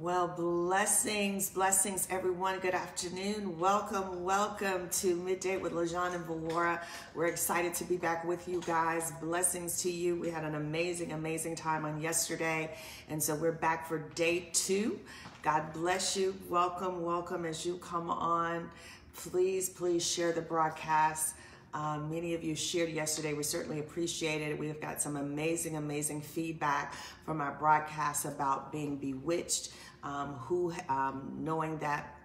Well, blessings, blessings, everyone. Good afternoon. Welcome, welcome to Midday with LaJun and Valora. We're excited to be back with you guys. Blessings to you. We had an amazing, amazing time on yesterday. And so we're back for day two. God bless you. Welcome, welcome as you come on. Please, please share the broadcast. Um, many of you shared yesterday. We certainly appreciate it. We've got some amazing, amazing feedback from our broadcast about being bewitched, um, who um, knowing that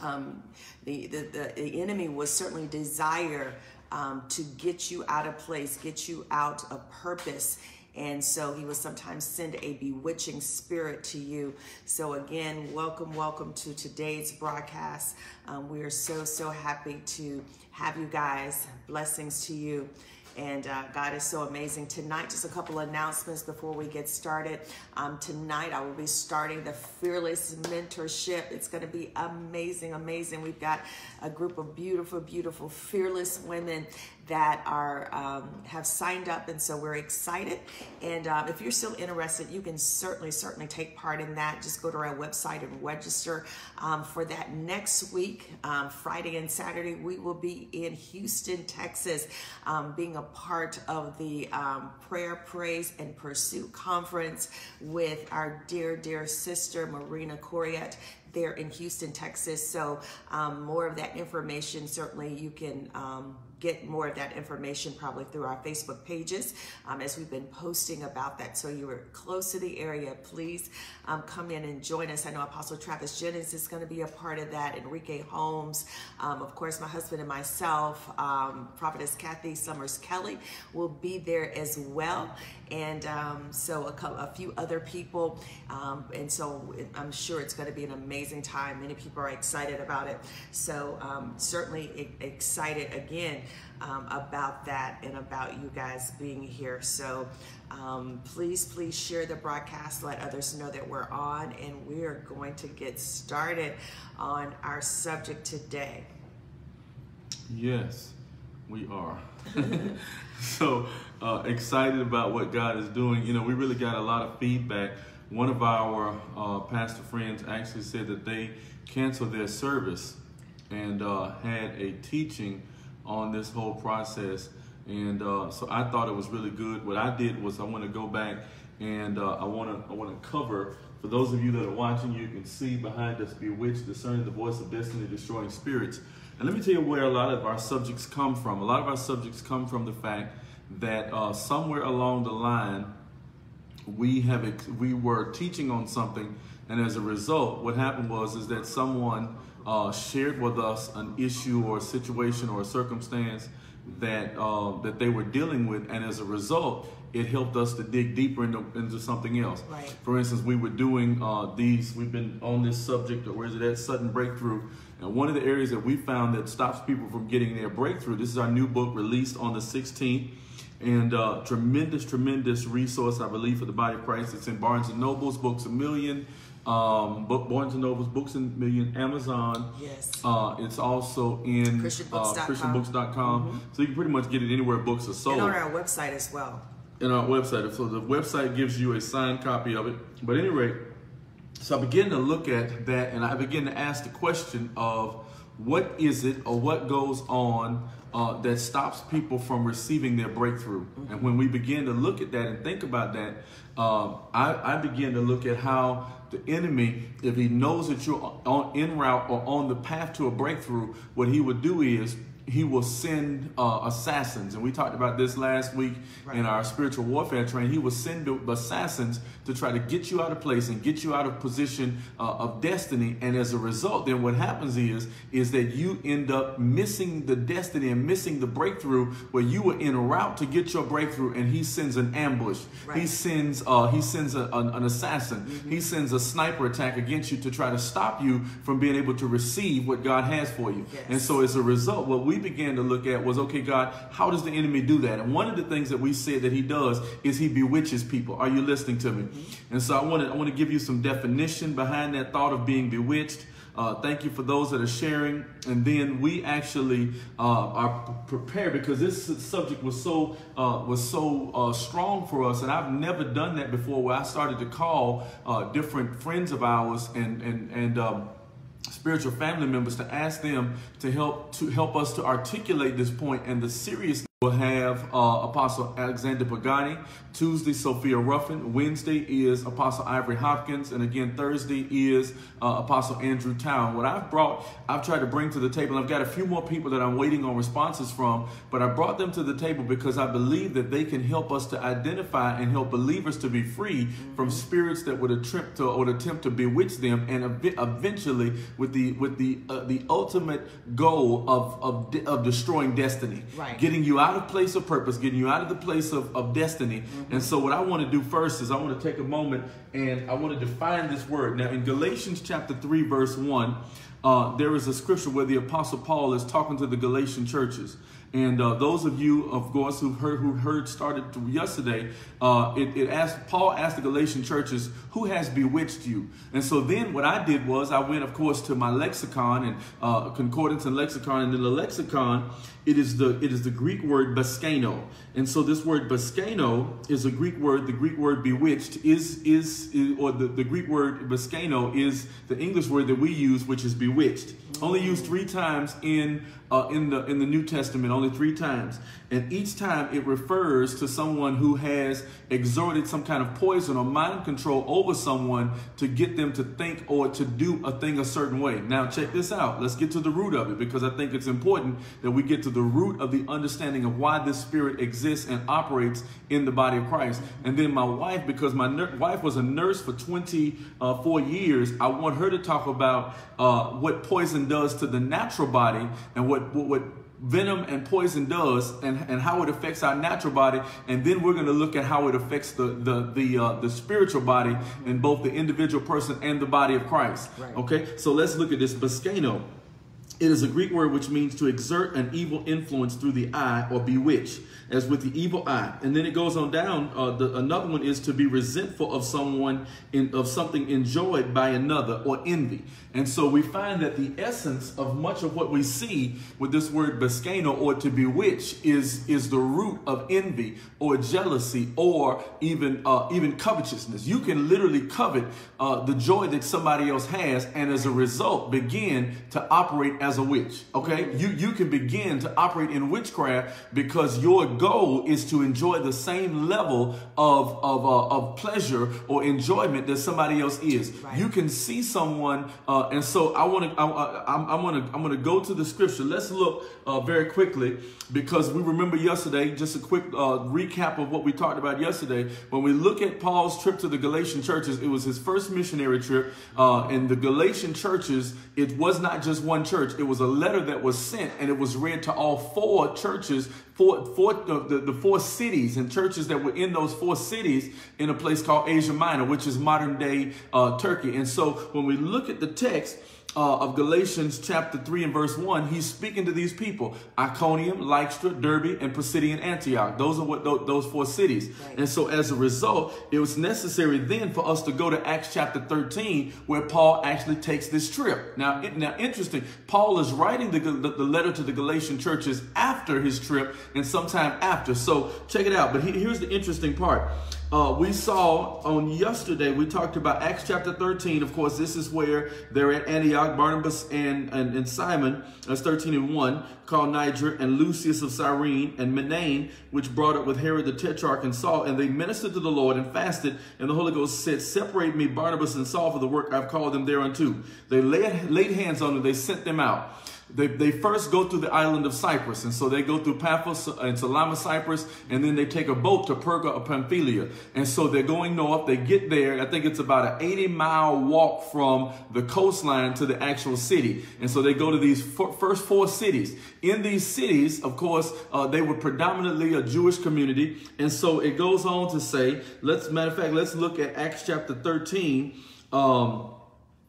um, the, the, the, enemy was certainly desire um, to get you out of place, get you out of purpose. And so he will sometimes send a bewitching spirit to you. So again, welcome, welcome to today's broadcast. Um, we are so, so happy to have you guys. Blessings to you. And uh, God is so amazing. Tonight, just a couple announcements before we get started. Um, tonight, I will be starting the Fearless Mentorship. It's going to be amazing, amazing. We've got a group of beautiful, beautiful, fearless women that are um, have signed up, and so we're excited. And um, if you're still interested, you can certainly, certainly take part in that. Just go to our website and register um, for that next week, um, Friday and Saturday. We will be in Houston, Texas, um, being a part of the um, Prayer, Praise, and Pursuit Conference with our dear, dear sister Marina Coriat there in Houston, Texas. So more of that information, certainly you can get more of that information probably through our Facebook pages um, as we've been posting about that. So you are close to the area, please um, come in and join us. I know Apostle Travis Jennings is going to be a part of that, Enrique Holmes, um, of course, my husband and myself, um, Prophetess Kathy Summers Kelly will be there as well. And um, so a, couple, a, few other people. Um, and so I'm sure it's going to be an amazing time. Many people are excited about it. So certainly excited again um, about that and about you guys being here. So um, please, please share the broadcast, let others know that we're on, and we are going to get started on our subject today. Yes, we are. so uh, excited about what God is doing. You know, we really got a lot of feedback. One of our uh, pastor friends actually said that they canceled their service and uh, had a teaching on this whole process. And uh, so I thought it was really good. What I did was I want to go back and uh, I want to I want to cover for those of you that are watching. You can see behind us, bewitched, discerning the voice of destiny, destroying spirits. And let me tell you where a lot of our subjects come from. A lot of our subjects come from the fact that uh, somewhere along the line we have we were teaching on something, and as a result, what happened was is that someone uh, shared with us an issue or a situation or a circumstance that uh, that they were dealing with, and as a result, it helped us to dig deeper into, into something else. Right. For instance, we were doing uh, these. We've been on this subject, or where is it at? Sudden breakthrough. And one of the areas that we found that stops people from getting their breakthrough. This is our new book released on the 16th and uh, tremendous, tremendous resource, I believe, for the body of Christ. It's in Barnes and Nobles, Books a Million, um, book Barnes and Nobles, Books a Million, Amazon. Yes. Uh, it's also in ChristianBooks.com. Uh, ChristianBooks.com. Mm-hmm. So you can pretty much get it anywhere books are sold. And on our website as well. In our website. So the website gives you a signed copy of it. But at any rate, so I begin to look at that and I begin to ask the question of what is it or what goes on uh, that stops people from receiving their breakthrough. Mm-hmm. And when we begin to look at that and think about that, uh, I, I begin to look at how the enemy, if he knows that you're on en route or on the path to a breakthrough, what he would do is he will send uh, assassins. And we talked about this last week right. in our spiritual warfare training. He will send assassins to try to get you out of place and get you out of position uh, of destiny. And as a result, then what happens is, is that you end up missing the destiny and missing the breakthrough where you were en route to get your breakthrough and he sends an ambush. Right. He sends, uh, he sends a, an, an assassin. Mm-hmm. He sends a sniper attack against you to try to stop you from being able to receive what God has for you. Yes. And so as a result, what we we began to look at was, okay, God, how does the enemy do that? And one of the things that we said that he does is he bewitches people. Are you listening to me? Mm-hmm. And so I want to I want to give you some definition behind that thought of being bewitched. Uh, thank you for those that are sharing. And then we actually uh, are prepared because this subject was so uh, was so uh, strong for us, and I've never done that before. Where I started to call uh, different friends of ours and and and. Um, spiritual family members to ask them to help to help us to articulate this point and the seriousness We'll have uh, Apostle Alexander Pagani. Tuesday, Sophia Ruffin. Wednesday is Apostle Ivory Hopkins. And again, Thursday is uh, Apostle Andrew Town. What I've brought, I've tried to bring to the table, I've got a few more people that I'm waiting on responses from, but I brought them to the table because I believe that they can help us to identify and help believers to be free from spirits that would attempt to or attempt to bewitch them and eventually with the with the uh, the ultimate goal of, of, of destroying destiny. Right. Getting you out out of place of purpose, getting you out of the place of, of destiny. Mm-hmm. And so, what I want to do first is I want to take a moment and I want to define this word. Now, in Galatians chapter 3, verse 1, uh, there is a scripture where the Apostle Paul is talking to the Galatian churches. And uh, those of you, of course, who heard who heard started yesterday, uh, it, it, asked Paul asked the Galatian churches, "Who has bewitched you?" And so then what I did was I went, of course, to my lexicon and uh, concordance and lexicon, and in the lexicon it is the it is the Greek word baskano. And so this word baskano is a Greek word. The Greek word bewitched is is, is or the, the Greek word baskano is the English word that we use, which is bewitched. Only used three times in uh, in the in the New Testament, only three times, and each time it refers to someone who has exerted some kind of poison or mind control over someone to get them to think or to do a thing a certain way. Now, check this out. Let's get to the root of it because I think it's important that we get to the root of the understanding of why this spirit exists and operates in the body of Christ. And then my wife, because my wife was a nurse for 24 years, I want her to talk about uh, what poison does to the natural body and what, what, what venom and poison does and, and how it affects our natural body. And then we're going to look at how it affects the the the, uh, the spiritual body in both the individual person and the body of christ. Right. okay? So let's look at this baskano it is a Greek word which means to exert an evil influence through the eye or bewitch, as with the evil eye. And then it goes on down. Uh, the, another one is to be resentful of someone, in, of something enjoyed by another, or envy. And so we find that the essence of much of what we see with this word baskano or to bewitch is, is the root of envy or jealousy or even uh, even covetousness. You can literally covet uh, the joy that somebody else has, and as a result, begin to operate as a witch. Okay, you you can begin to operate in witchcraft because your goal is to enjoy the same level of of, uh, of pleasure or enjoyment that somebody else is. Right. You can see someone, uh, and so I want to I, I, I'm going to I'm going to go to the scripture. Let's look uh, very quickly because we remember yesterday. Just a quick uh, recap of what we talked about yesterday. When we look at Paul's trip to the Galatian churches, it was his first missionary trip, uh, and the Galatian churches. It was not just one church it was a letter that was sent and it was read to all four churches, four, four, the, the four cities and churches that were in those four cities in a place called Asia Minor, which is modern day uh, Turkey. And so when we look at the text, uh, of Galatians chapter 3 and verse 1, he's speaking to these people Iconium, Lystra, Derbe, and Pisidian Antioch. Those are what those four cities. Right. And so as a result, it was necessary then for us to go to Acts chapter 13, where Paul actually takes this trip. Now, now interesting, Paul is writing the, the, the letter to the Galatian churches after his trip and sometime after. So check it out. But he, here's the interesting part. Uh, we saw on yesterday, we talked about Acts chapter 13. Of course, this is where they're at Antioch, Barnabas and, and, and Simon, that's 13 and 1, called Niger, and Lucius of Cyrene, and Manaen, which brought up with Herod the Tetrarch and Saul. And they ministered to the Lord and fasted, and the Holy Ghost said, Separate me, Barnabas and Saul, for the work I've called them thereunto. They laid, laid hands on them, they sent them out they, they first go through the island of Cyprus. And so they go through Paphos and Salamis, Cyprus, and then they take a boat to Perga of Pamphylia. And so they're going north. They get there. I think it's about an 80 mile walk from the coastline to the actual city. And so they go to these first four cities. In these cities, of course, uh, they were predominantly a Jewish community. And so it goes on to say, let's, matter of fact, let's look at Acts chapter 13. Um,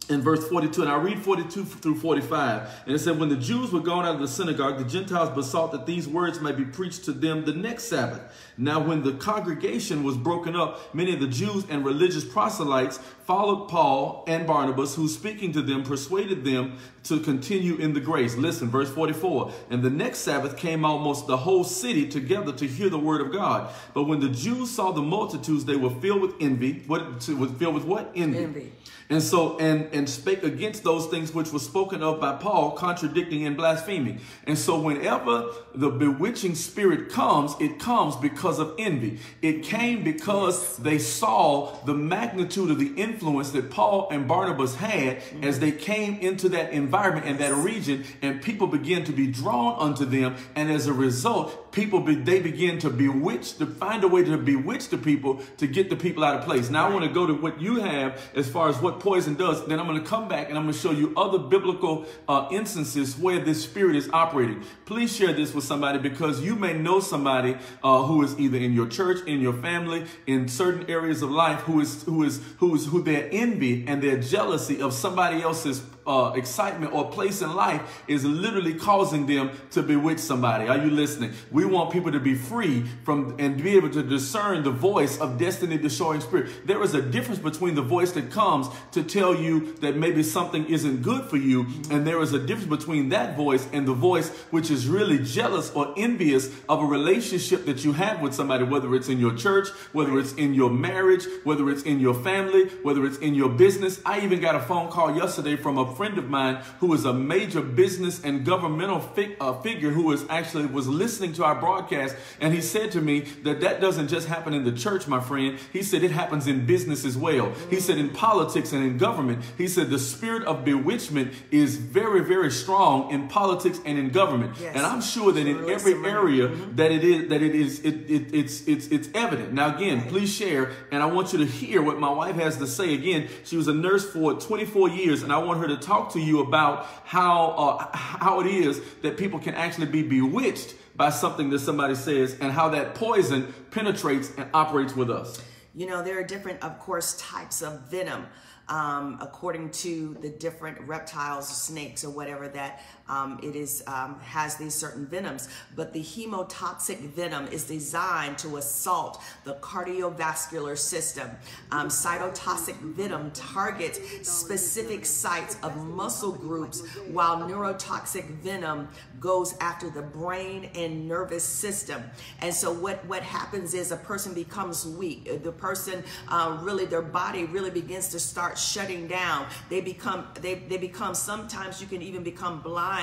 in verse 42, and I read 42 through 45. And it said, When the Jews were gone out of the synagogue, the Gentiles besought that these words might be preached to them the next Sabbath. Now, when the congregation was broken up, many of the Jews and religious proselytes followed Paul and Barnabas, who speaking to them persuaded them to continue in the grace. Listen, verse 44. And the next Sabbath came almost the whole city together to hear the word of God. But when the Jews saw the multitudes, they were filled with envy. What was filled with what? Envy. envy. And so, and, and spake against those things which were spoken of by Paul, contradicting and blaspheming. And so whenever the bewitching spirit comes, it comes because of envy. It came because they saw the magnitude of the influence that Paul and Barnabas had as they came into that environment and that region, and people began to be drawn unto them. And as a result, people, be, they begin to bewitch, to find a way to bewitch the people to get the people out of place. Now I want to go to what you have as far as what poison does, then I'm going to come back and I'm going to show you other biblical uh, instances where this spirit is operating. Please share this with somebody because you may know somebody uh, who is either in your church, in your family, in certain areas of life who is who is who is who their envy and their jealousy of somebody else's uh, excitement or place in life is literally causing them to bewitch somebody. Are you listening? We want people to be free from and be able to discern the voice of destiny destroying spirit. There is a difference between the voice that comes to tell you that maybe something isn't good for you, and there is a difference between that voice and the voice which is really jealous or envious of a relationship that you have with somebody, whether it's in your church, whether it's in your marriage, whether it's in your family, whether it's in your business. I even got a phone call yesterday from a friend of mine who is a major business and governmental fig, uh, figure who is actually was listening to our broadcast, and he said to me that that doesn't just happen in the church, my friend. He said it happens in business as well. He said in politics and in government. He said the spirit of bewitchment is very, very strong in politics and in government. Yes. And I'm sure that in every area mm-hmm. that it is that it is it, it, it's it's it's evident. Now again, please share, and I want you to hear what my wife has to say. Again, she was a nurse for 24 years, and I want her to talk to you about how uh, how it is that people can actually be bewitched by something that somebody says, and how that poison penetrates and operates with us. You know, there are different, of course, types of venom um, according to the different reptiles, snakes, or whatever that um, it is um, has these certain venoms. But the hemotoxic venom is designed to assault the cardiovascular system. Um, cytotoxic venom targets specific sites of muscle groups, while neurotoxic venom goes after the brain and nervous system. And so what, what happens is a person becomes weak. The person uh, really, their body really begins to start shutting down. They become, they, they become, sometimes you can even become blind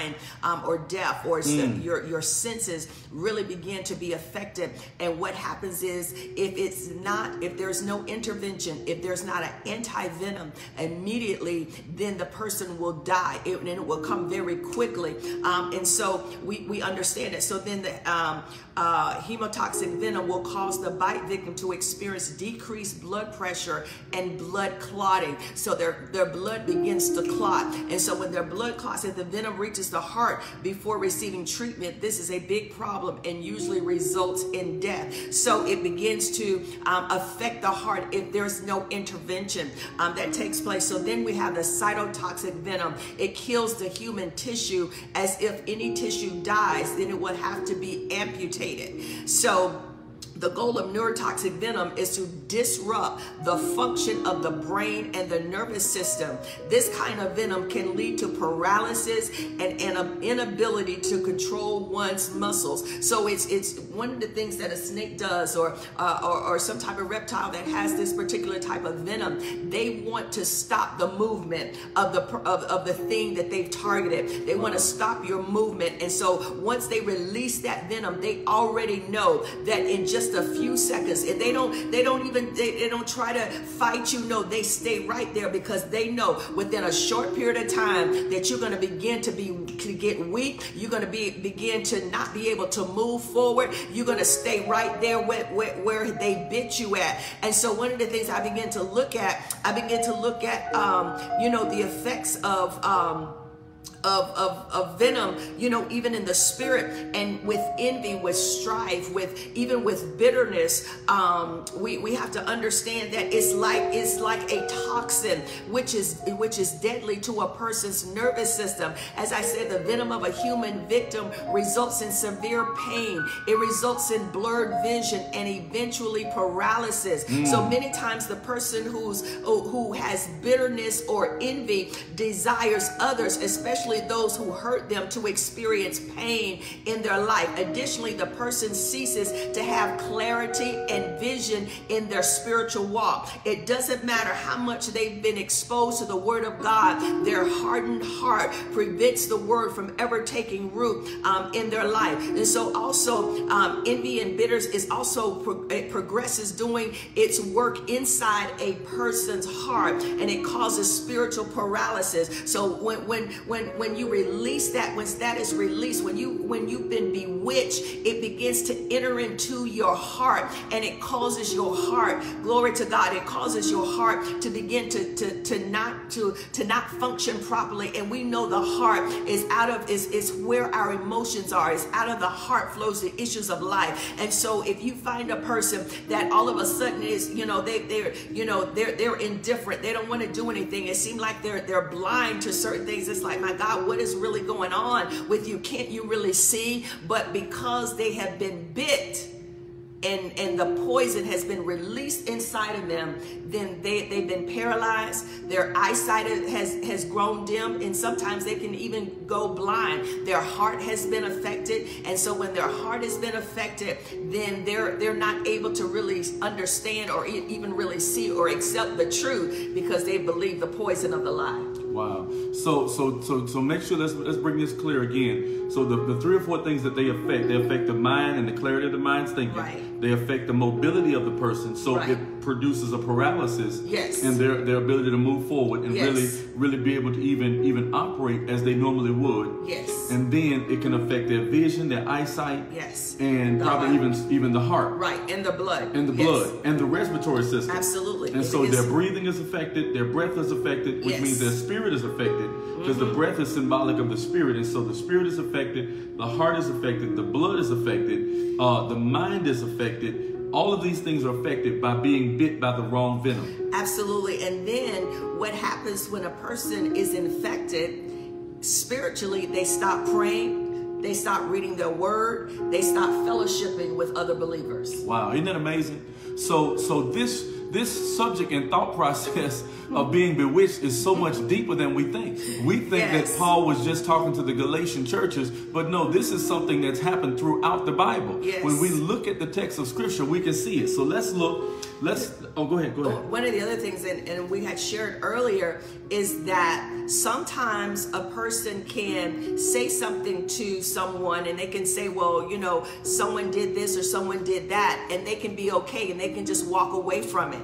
um, or deaf or mm. your, your senses really begin to be affected. And what happens is if it's not, if there's no intervention, if there's not an anti-venom immediately, then the person will die it, and it will come very quickly. Um, and so we, we understand it. So then the um, uh, hemotoxic venom will cause the bite victim to experience decreased blood pressure and blood clotting. So their, their blood begins to clot. And so when their blood clots, if the venom reaches the heart before receiving treatment, this is a big problem and usually results in death. So it begins to um, affect the heart if there's no intervention um, that takes place. So then we have the cytotoxic venom. It kills the human tissue as if any tissue dies, then it would have to be amputated so the goal of neurotoxic venom is to disrupt the function of the brain and the nervous system. This kind of venom can lead to paralysis and an inability to control one's muscles. So it's it's one of the things that a snake does, or, uh, or or some type of reptile that has this particular type of venom. They want to stop the movement of the of, of the thing that they've targeted. They want to stop your movement, and so once they release that venom, they already know that in just just a few seconds. And they don't they don't even they, they don't try to fight you. No they stay right there because they know within a short period of time that you're going to begin to be to get weak. You're going to be begin to not be able to move forward. You're going to stay right there where, where, where they bit you at. And so one of the things i begin to look at i begin to look at um, you know the effects of um, of, of, of venom, you know, even in the spirit and with envy, with strife, with even with bitterness. Um, we, we have to understand that it's like it's like a toxin which is which is deadly to a person's nervous system. As I said, the venom of a human victim results in severe pain. It results in blurred vision and eventually paralysis. Mm. So many times the person who's who has bitterness or envy desires others, especially those who hurt them, to experience pain in their life. Additionally, the person ceases to have clarity and vision in their spiritual walk. It doesn't matter how much they've been exposed to the word of God, their hardened heart prevents the word from ever taking root um, in their life. And so also um, envy and bitters is also pro- it progresses doing its work inside a person's heart and it causes spiritual paralysis. So when when when when you release that, when that is released, when you when you've been bewitched, it begins to enter into your heart and it causes your heart, glory to God, it causes your heart to begin to to, to not to to not function properly. And we know the heart is out of is is where our emotions are. It's out of the heart flows the issues of life. And so if you find a person that all of a sudden is, you know, they they're, you know, they're they're indifferent. They don't want to do anything. It seems like they're they're blind to certain things. It's like, my God, what is really going on with you? Can't you really see? But because they have been bit, and and the poison has been released inside of them then they they've been paralyzed their eyesight has has grown dim and sometimes they can even go blind their heart has been affected and so when their heart has been affected then they're they're not able to really understand or even really see or accept the truth because they believe the poison of the lie Wow. So so so so make sure let's let's bring this clear again. So the, the three or four things that they affect, they affect the mind and the clarity of the mind's thinking. Right. They affect the mobility of the person. So right. it produces a paralysis yes. in their, their ability to move forward and yes. really really be able to even even operate as they normally would. Yes. And then it can affect their vision, their eyesight. Yes. And the probably heart. even even the heart. Right. And the blood. And the yes. blood. And the respiratory system. Absolutely. And so their breathing is affected, their breath is affected, which means their spirit is affected. Because mm-hmm. the breath is symbolic of the spirit. And so the spirit is affected, the heart is affected, the blood is affected, uh, the mind is affected all of these things are affected by being bit by the wrong venom. Absolutely. And then what happens when a person is infected spiritually, they stop praying, they stop reading their word, they stop fellowshipping with other believers. Wow, isn't that amazing? So so this this subject and thought process of being bewitched is so much deeper than we think. We think yes. that Paul was just talking to the Galatian churches, but no, this is something that's happened throughout the Bible. Yes. When we look at the text of Scripture, we can see it. So let's look. Let's. Oh, go ahead. Go ahead. One of the other things, and, and we had shared earlier, is that sometimes a person can say something to someone, and they can say, "Well, you know, someone did this or someone did that," and they can be okay, and they can just walk away from it.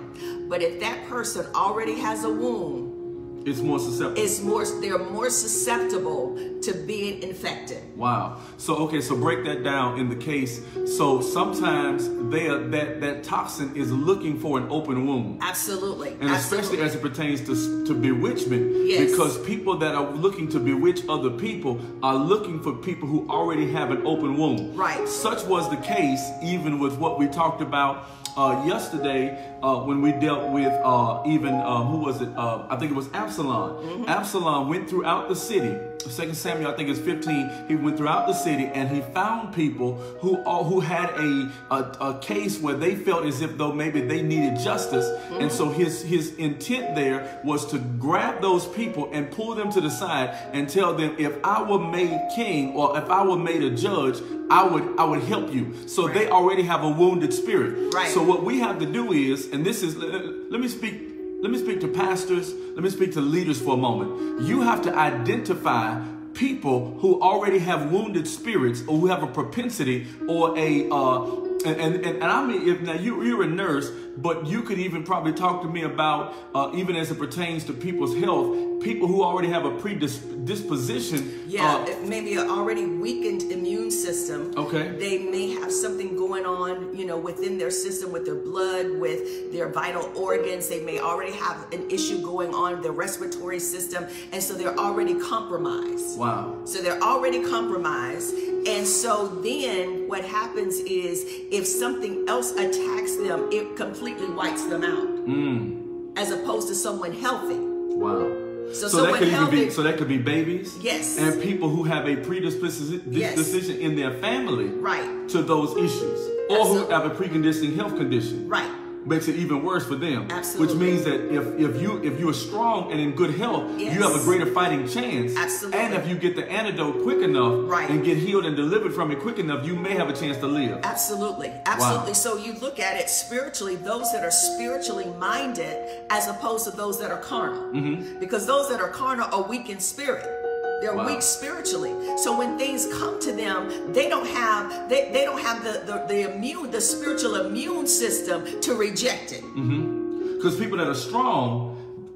But if that person already has a wound, it's more susceptible. It's more they're more susceptible to being infected. Wow. So okay, so break that down in the case. So sometimes they are, that that toxin is looking for an open wound. Absolutely. And Absolutely. especially as it pertains to to bewitchment, yes. because people that are looking to bewitch other people are looking for people who already have an open wound. Right. Such was the case even with what we talked about uh, yesterday uh, when we dealt with uh, even um, who was it? Uh, I think it was Absalom. Mm-hmm. Absalom went throughout the city. Second Samuel, I think it's 15. He went throughout the city and he found people who uh, who had a, a, a case where they felt as if though maybe they needed justice, mm-hmm. and so his his intent there was to grab those people and pull them to the side and tell them, if I were made king or if I were made a judge, I would I would help you. So right. they already have a wounded spirit. Right. So what we have to do is, and this is let me speak let me speak to pastors, let me speak to leaders for a moment. You have to identify people who already have wounded spirits or who have a propensity or a uh, and, and, and, I mean, if now you, you're a nurse, but you could even probably talk to me about, uh, even as it pertains to people's health, people who already have a predisposition. Yeah, uh, maybe an already weakened immune system. Okay. They may have something going on, you know, within their system, with their blood, with their vital organs. They may already have an issue going on in their respiratory system, and so they're already compromised. wow. So they're already compromised. And so then what happens is if something else attacks them, it completely wipes them out. Mm. As opposed to someone healthy. Wow. So, So that someone could even healthy. be so that could be babies. Yes. And people who have a predisposition Yes. in their family right. to those issues, or Absolutely. who have a preconditioning health condition. Right. Makes it even worse for them. Absolutely. Which means that if, if you if you are strong and in good health, Yes. you have a greater fighting chance. Absolutely. And if you get the antidote quick enough Right. and get healed and delivered from it quick enough, you may have a chance to live. Absolutely. Absolutely. So you look at it spiritually, those that are spiritually minded as opposed to those that are carnal. Mm-hmm. Because those that are carnal are weak in spirit. They're Wow. weak spiritually. So when things come to them, they don't have they, they don't have the, the, the immune, the spiritual immune system to reject it. Mm-hmm. Because people that are strong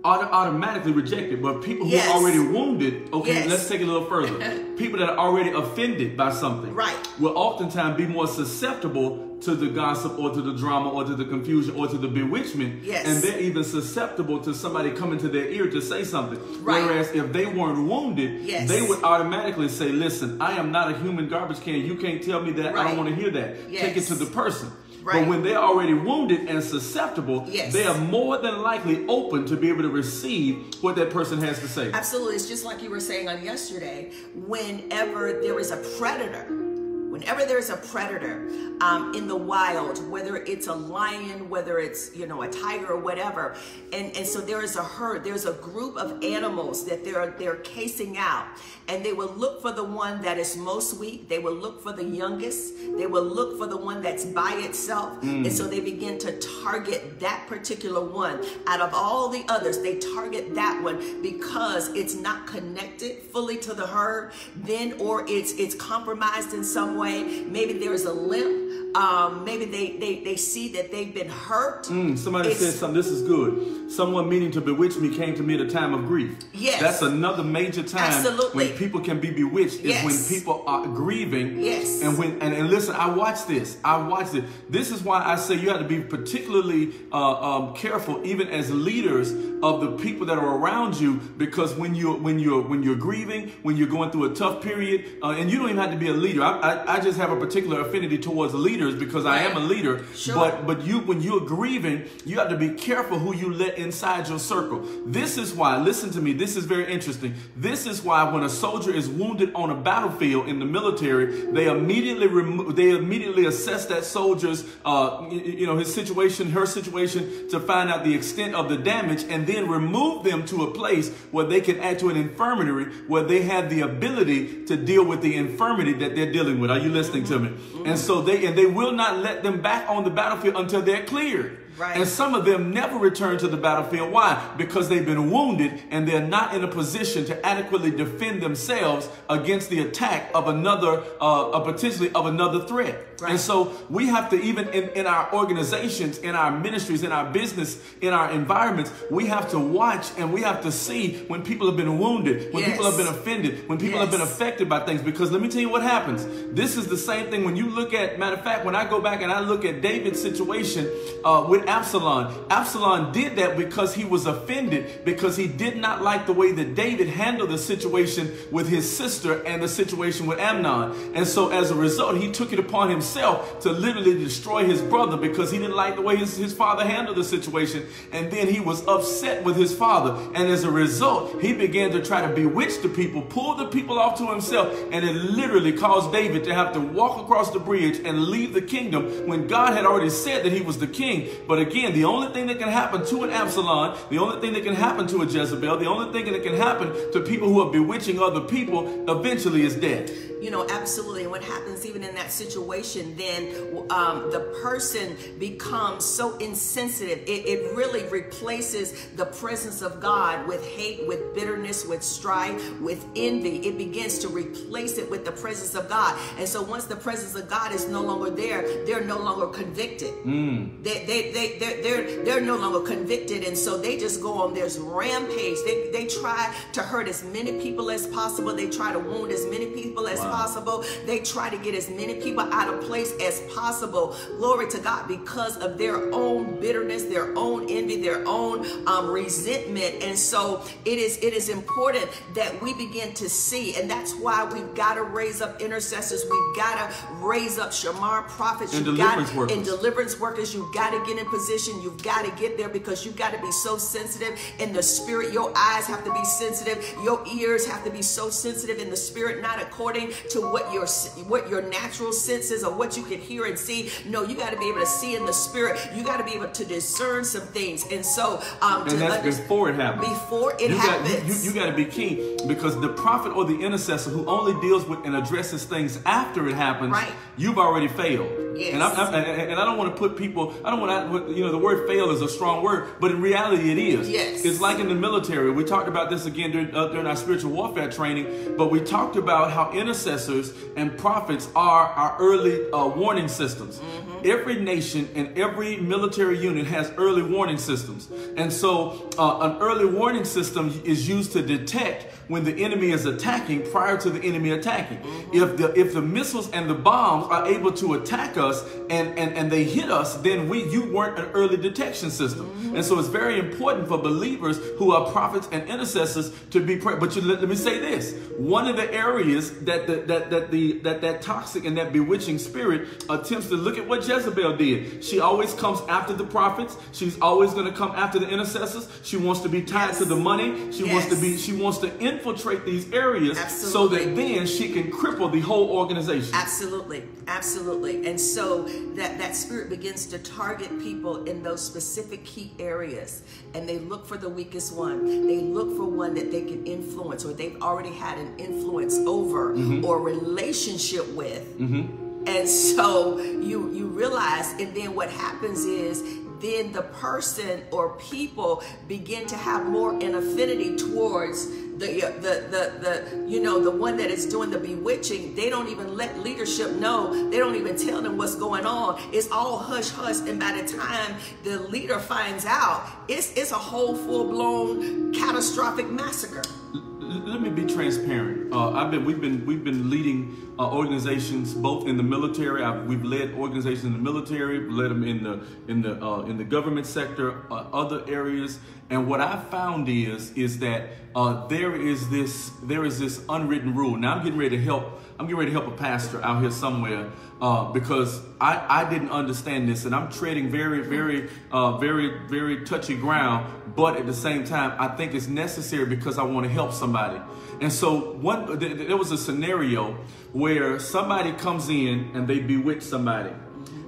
auto- automatically reject it, but people who Yes. are already wounded, okay, Yes. let's take it a little further. people that are already offended by something Right. will oftentimes be more susceptible to the gossip or to the drama or to the confusion or to the bewitchment. Yes. And they're even susceptible to somebody coming to their ear to say something. Right. Whereas if they weren't wounded, Yes. they would automatically say, listen, I am not a human garbage can. You can't tell me that. I don't want to hear that. Take it to the person. Right. But when they're already wounded and susceptible, Yes. they are more than likely open to be able to receive what that person has to say. Absolutely. It's just like you were saying on yesterday. Whenever there is a predator, whenever there's a predator um, in the wild, whether it's a lion, whether it's you know a tiger or whatever, and and so there is a herd, there's a group of animals that they're they're casing out, and they will look for the one that is most weak. They will look for the youngest. They will look for the one that's by itself, and so they begin to target that particular one. Out of all the others, they target that one because it's not connected fully to the herd. Then, or it's it's compromised in some way. Maybe there is a limp. Um, maybe they, they they see that they've been hurt. Mm, somebody It's- said something. This is good. Someone meaning to bewitch me came to me at a time of grief. Yes. That's another major time Absolutely. when people can be bewitched. Is Yes. when people are grieving. Yes. And when and, and listen, I watch this. I watch it. This is why I say you have to be particularly uh, um, careful, even as leaders of the people that are around you, because when you when you're when you're grieving, when you're going through a tough period, uh, and you don't even have to be a leader. I, I, I just have a particular affinity towards leaders because I am a leader. Sure. But but you when you're grieving, you have to be careful who you let inside your circle. This is why, listen to me, this is very interesting. This is why when a soldier is wounded on a battlefield in the military, they immediately remo- they immediately assess that soldier's uh, you know his situation, her situation to find out the extent of the damage and then remove them to a place where they can add to an infirmary where they have the ability to deal with the infirmity that they're dealing with. Are you listening to me? And so they and they will not let them back on the battlefield until they're cleared. Right. And some of them never return to the battlefield. Why? Because they've been wounded and they're not in a position to adequately defend themselves against the attack of another, uh, potentially of another threat. Right. And so we have to, even in, in our organizations, in our ministries, in our business, in our environments, we have to watch and we have to see when people have been wounded, when people have been offended, when people have been affected by things. Because let me tell you what happens. This is the same thing when you look at, matter of fact, when I go back and I look at David's situation uh, with Absalom, Absalom did that because he was offended, because he did not like the way that David handled the situation with his sister and the situation with Amnon. And so as a result, he took it upon himself to literally destroy his brother because he didn't like the way his, his father handled the situation. And then he was upset with his father. And as a result, he began to try to bewitch the people, pull the people off to himself. And it literally caused David to have to walk across the bridge and leave the kingdom when God had already said that he was the king. But But again, the only thing that can happen to an Absalom, the only thing that can happen to a Jezebel, the only thing that can happen to people who are bewitching other people eventually is death. You know, absolutely. And what happens even in that situation, then um, the person becomes so insensitive. It, it really replaces the presence of God with hate, with bitterness, with strife, with envy. It begins to replace it with the presence of God. And so once the presence of God is no longer there, they're no longer convicted. Mm. They, they, they, they're, they're, they're no longer convicted. And so they just go on this rampage. They, they try to hurt as many people as possible. They try to wound as many people as wow. possible. They try to get as many people out of place as possible. Glory to God because of their own bitterness, their own envy, their own um, resentment. And so it is it is important that we begin to see, and that's why we've got to raise up intercessors. We've got to raise up shamar prophets and deliverance got, workers. And deliverance workers. You've got to get in position. You've got to get there because you've got to be so sensitive in the spirit. Your eyes have to be sensitive. Your ears have to be so sensitive in the spirit, not according to what your what your natural senses or what you can hear and see. No, you got to be able to see in the spirit. You got to be able to discern some things. And so, um, and that's before it happens. Before it you happens, got, you, you, you got to be keen because the prophet or the intercessor who only deals with and addresses things after it happens, right. you've already failed. Yes. And, I, I, and I don't want to put people. I don't want to. You know, the word "fail" is a strong word, but in reality, it is. Yes. It's like in the military. We talked about this again during, uh, during our spiritual warfare training, but we talked about how intercessors and prophets are our early uh, warning systems. Mm-hmm. Every nation and every military unit has early warning systems, and so uh, an early warning system is used to detect when the enemy is attacking prior to the enemy attacking. Mm-hmm. If the if the missiles and the bombs are able to attack us and, and, and they hit us, then we you weren't an early detection system. Mm-hmm. And so it's very important for believers who are prophets and intercessors to be praying. But you, let, let, me say this: one of the areas that the, that that the that that toxic and that bewitching spirit attempts to look at what Jezebel did. She always comes after the prophets. She's always going to come after the intercessors. She wants to be tied yes. to the money. She yes. wants to be. She wants to infiltrate these areas Absolutely. so that then she can cripple the whole organization. Absolutely, absolutely. And so that that spirit begins to target people in those specific key areas, and they look for the weakest one. They look for one that they can influence, or they've already had an influence over, mm-hmm. or relationship with. Mm-hmm. And so you you realize, and then what happens is then the person or people begin to have more an affinity towards the, the, the, the, you know, the one that is doing the bewitching, they don't even let leadership know. They don't even tell them what's going on. It's all hush hush. And by the time the leader finds out, it's, it's a whole full blown catastrophic massacre let me be transparent. Uh, I've been, we've been, we've been leading uh, organizations both in the military. I've, we've led organizations in the military, led them in the, in the, uh, in the government sector, uh, other areas. And what I found is, is that uh, there is this, there is this unwritten rule. Now I'm getting ready to help. I'm getting ready to help a pastor out here somewhere uh, because I, I didn't understand this, and I'm treading very, very, very, very touchy ground but at the same time, I think it's necessary because I want to help somebody. And so one, there was a scenario where somebody comes in and they bewitch somebody.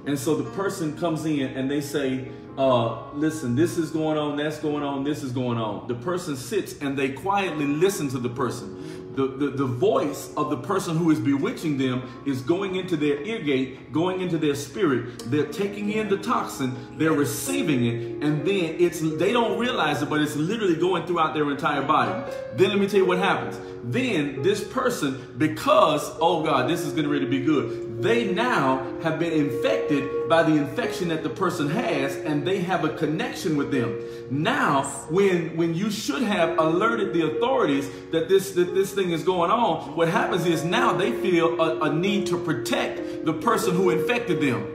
And so the person comes in and they say, uh, listen, this is going on, that's going on, this is going on. The person sits and they quietly listen to the person the, the, the voice of the person who is bewitching them is going into their ear gate, going into their spirit. They're taking in the toxin, they're receiving it, and then it's they don't realize it, but it's literally going throughout their entire body. Then let me tell you what happens. Then this person, because, oh God, this is going to really be good, they now have been infected by the infection that the person has, and they have a connection with them. Now, when when you should have alerted the authorities that this that this thing is going on, what happens is now they feel a, a need to protect the person who infected them.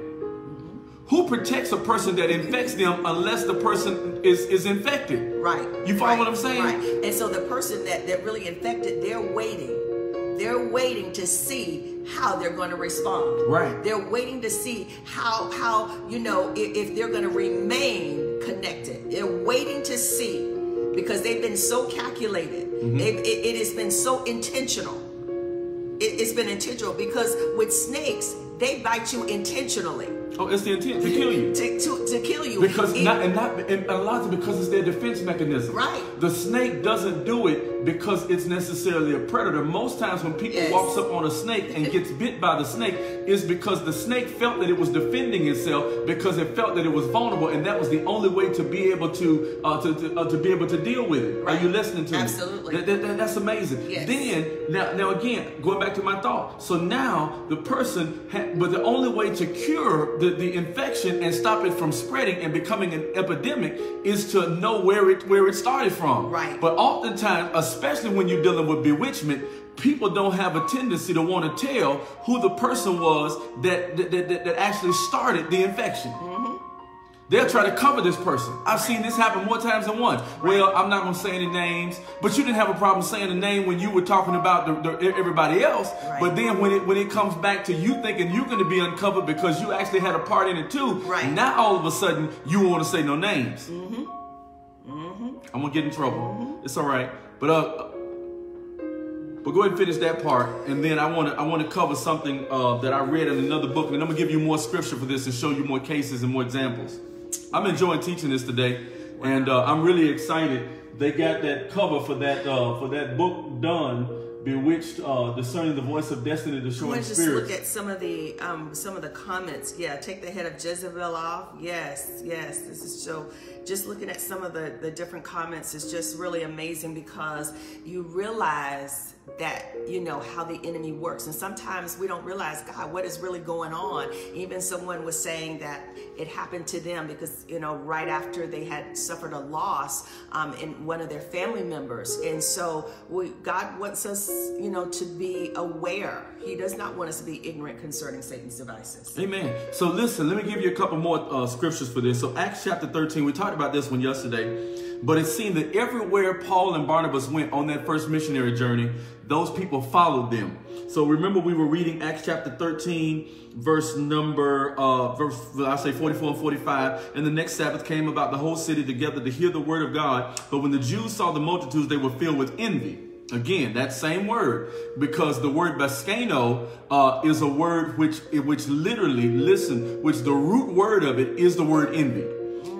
Who protects a person that infects them unless the person is, is infected? Right. You follow right, what I'm saying? Right. And so the person that, that really infected, they're waiting. They're waiting to see how they're going to respond. Right. They're waiting to see how how you know if, if they're going to remain connected. They're waiting to see because they've been so calculated. Mm-hmm. It, it, has been so intentional. It, it's been intentional because with snakes, they bite you intentionally. Oh, it's the intent to kill you. To, to, to kill you. Because It- not and not and a lot of it because it's their defense mechanism. Right. The snake doesn't do it because it's necessarily a predator. Most times when people Yes. walks up on a snake and gets bit by the snake is because the snake felt that it was defending itself because it felt that it was vulnerable and that was the only way to be able to uh, to to, uh, to be able to deal with it. Are you listening to Absolutely. me? That- that- that- that's amazing. Yes. Then now now again going back to my thought. So now the person but the only way to cure the, the infection and stop it from spreading and becoming an epidemic is to know where it where it started from. Right. But oftentimes, especially when you're dealing with bewitchment, people don't have a tendency to want to tell who the person was that that, that, that actually started the infection. Mm-hmm. They'll try to cover this person. I've seen this happen more times than one. Well, I'm not going to say any names, but you didn't have a problem saying the name when you were talking about the, the, everybody else. Right. But then when it when it comes back to you thinking you're going to be uncovered because you actually had a part in it too, Right. now all of a sudden you want to say no names. I'm gonna get in trouble. It's all right, but uh, but go ahead and finish that part, and then I want to I want to cover something uh, that I read in another book, and I'm gonna give you more scripture for this and show you more cases and more examples. I'm enjoying teaching this today, and uh, I'm really excited. They got that cover for that uh, for that book done. Bewitched, uh, discerning the voice of destiny, destroying to just spirits. look at some of the um, some of the comments. Yeah, take the head of Jezebel off. Yes, yes. This is so. Just looking at some of the the different comments is just really amazing because you realize that you know how the enemy works, and sometimes we don't realize God what is really going on. Even someone was saying that it happened to them because you know right after they had suffered a loss um, in one of their family members, and so we, God wants us you know to be aware. He does not want us to be ignorant concerning Satan's devices. Amen. So listen, let me give you a couple more uh, scriptures for this. So Acts chapter 13, we talked about this one yesterday, but it seemed that everywhere Paul and Barnabas went on that first missionary journey, those people followed them. So remember we were reading Acts chapter 13, verse number, uh, verse, I say 44 and 45. And the next Sabbath came about the whole city together to hear the word of God. But when the Jews saw the multitudes, they were filled with envy. Again, that same word, because the word baskano uh, is a word which, it which literally, listen, which the root word of it is the word envy.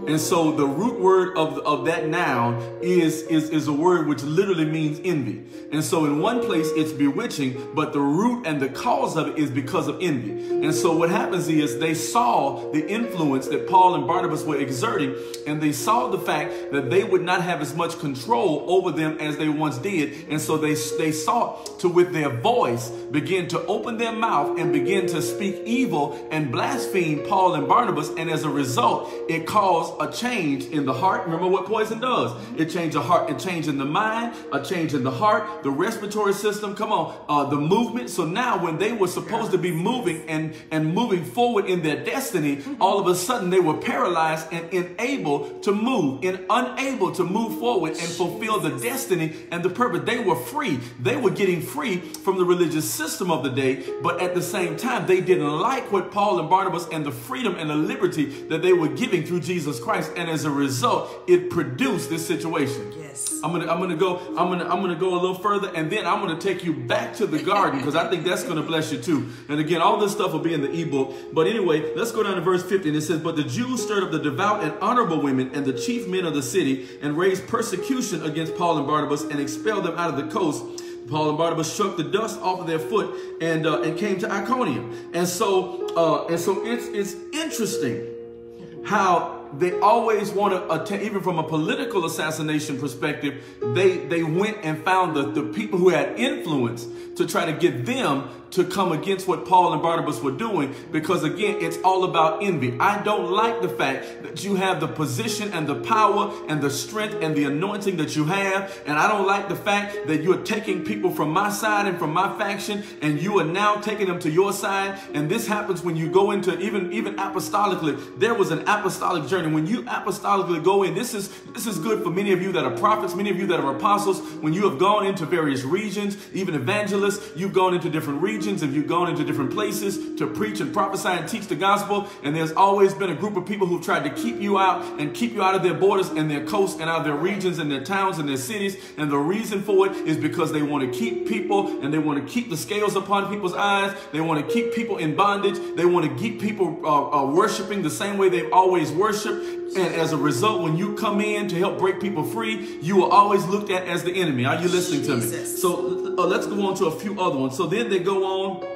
And so the root word of, of that noun is, is, is a word which literally means envy. And so in one place it's bewitching, but the root and the cause of it is because of envy. And so what happens is they saw the influence that Paul and Barnabas were exerting, and they saw the fact that they would not have as much control over them as they once did. And so they, they sought to, with their voice, begin to open their mouth and begin to speak evil and blaspheme Paul and Barnabas. And as a result, it caused a change in the heart. Remember what poison does? It changed the heart, a change in the mind, a change in the heart, the respiratory system. Come on, uh, the movement. So now when they were supposed to be moving and, and moving forward in their destiny, all of a sudden they were paralyzed and unable to move, and unable to move forward and fulfill the destiny and the purpose. They were free. They were getting free from the religious system of the day, but at the same time, they didn't like what Paul and Barnabas and the freedom and the liberty that they were giving through Jesus Christ. And as a result, it produced this situation. Yes. I'm gonna I'm gonna go I'm gonna I'm gonna go a little further and then I'm gonna take you back to the garden because I think that's gonna bless you too. And again, all this stuff will be in the ebook. But anyway, let's go down to verse 50 and it says, But the Jews stirred up the devout and honorable women and the chief men of the city and raised persecution against Paul and Barnabas and expelled them out of the coast. Paul and Barnabas shook the dust off of their foot and uh, and came to Iconium. And so uh, and so it's it's interesting how they always want to attain, even from a political assassination perspective, they they went and found the, the people who had influence to try to get them to come against what Paul and Barnabas were doing because again, it's all about envy. I don't like the fact that you have the position and the power and the strength and the anointing that you have. And I don't like the fact that you're taking people from my side and from my faction and you are now taking them to your side. And this happens when you go into even, even apostolically, there was an apostolic journey journey. When you apostolically go in, this is this is good for many of you that are prophets, many of you that are apostles. When you have gone into various regions, even evangelists, you've gone into different regions and you've gone into different places to preach and prophesy and teach the gospel. And there's always been a group of people who've tried to keep you out and keep you out of their borders and their coasts and out of their regions and their towns and their cities. And the reason for it is because they want to keep people and they want to keep the scales upon people's eyes. They want to keep people in bondage. They want to keep people uh, uh, worshiping the same way they've always worshiped. And as a result, when you come in to help break people free, you are always looked at as the enemy. Are you listening Jesus. to me? So uh, let's go on to a few other ones. So then they go on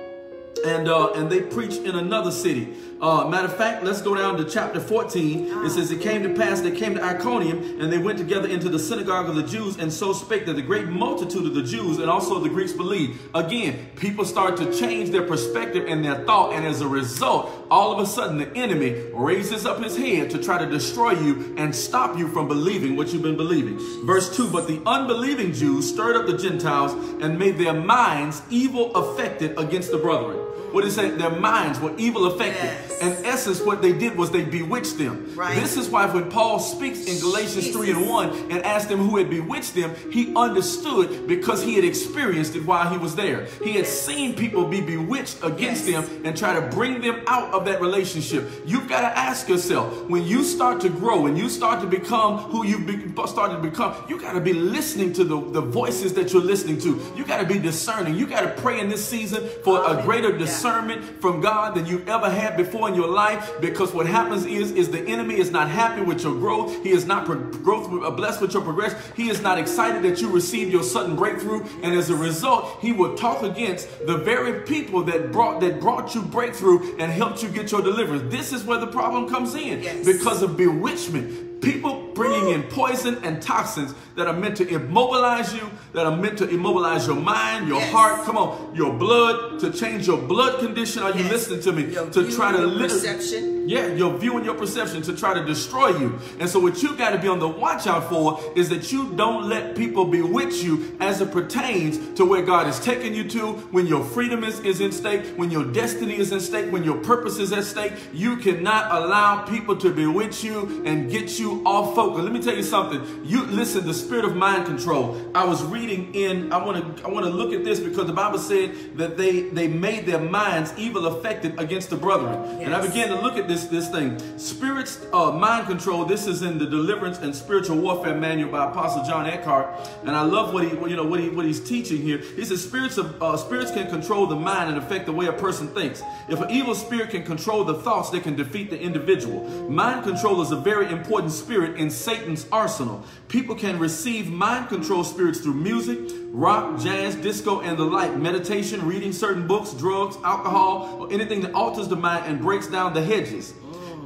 and uh, and they preach in another city. Uh, matter of fact, let's go down to chapter 14. It says, It came to pass, they came to Iconium, and they went together into the synagogue of the Jews, and so spake that the great multitude of the Jews and also the Greeks believed. Again, people start to change their perspective and their thought, and as a result, all of a sudden the enemy raises up his head to try to destroy you and stop you from believing what you've been believing. Verse 2 But the unbelieving Jews stirred up the Gentiles and made their minds evil affected against the brethren what it say? Their minds were evil affected. Yes. In essence, what they did was they bewitched them. Right. This is why when Paul speaks in Galatians Jesus. 3 and 1 and asked them who had bewitched them, he understood because he had experienced it while he was there. He had seen people be bewitched against yes. them and try to bring them out of that relationship. You've got to ask yourself, when you start to grow and you start to become who you be, started to become, you got to be listening to the, the voices that you're listening to. You got to be discerning. You got to pray in this season for a greater discernment discernment from God than you've ever had before in your life because what happens is, is the enemy is not happy with your growth. He is not growth, uh, blessed with your progress. He is not excited that you received your sudden breakthrough. And as a result, he will talk against the very people that brought, that brought you breakthrough and helped you get your deliverance. This is where the problem comes in yes. because of bewitchment People bringing in poison and toxins that are meant to immobilize you, that are meant to immobilize your mind, your yes. heart, come on, your blood, to change your blood condition. Are you listening to me? Your to try to perception. Yeah, your view and your perception to try to destroy you. And so what you got to be on the watch out for is that you don't let people bewitch you as it pertains to where God is taking you to, when your freedom is, is in stake, when your destiny is in stake, when your purpose is at stake. You cannot allow people to bewitch you and get you off focus. Let me tell you something. You listen, the spirit of mind control. I was reading in, I want to I want to look at this because the Bible said that they they made their minds evil affected against the brethren. Yes. And I began to look at this this thing. Spirits uh, mind control. This is in the deliverance and spiritual warfare manual by Apostle John Eckhardt. And I love what he you know what he what he's teaching here. He says spirits of uh, spirits can control the mind and affect the way a person thinks. If an evil spirit can control the thoughts, they can defeat the individual. Mind control is a very important spirit in Satan's arsenal. People can receive mind control spirits through music, rock, jazz, disco, and the like, meditation, reading certain books, drugs, alcohol, or anything that alters the mind and breaks down the hedges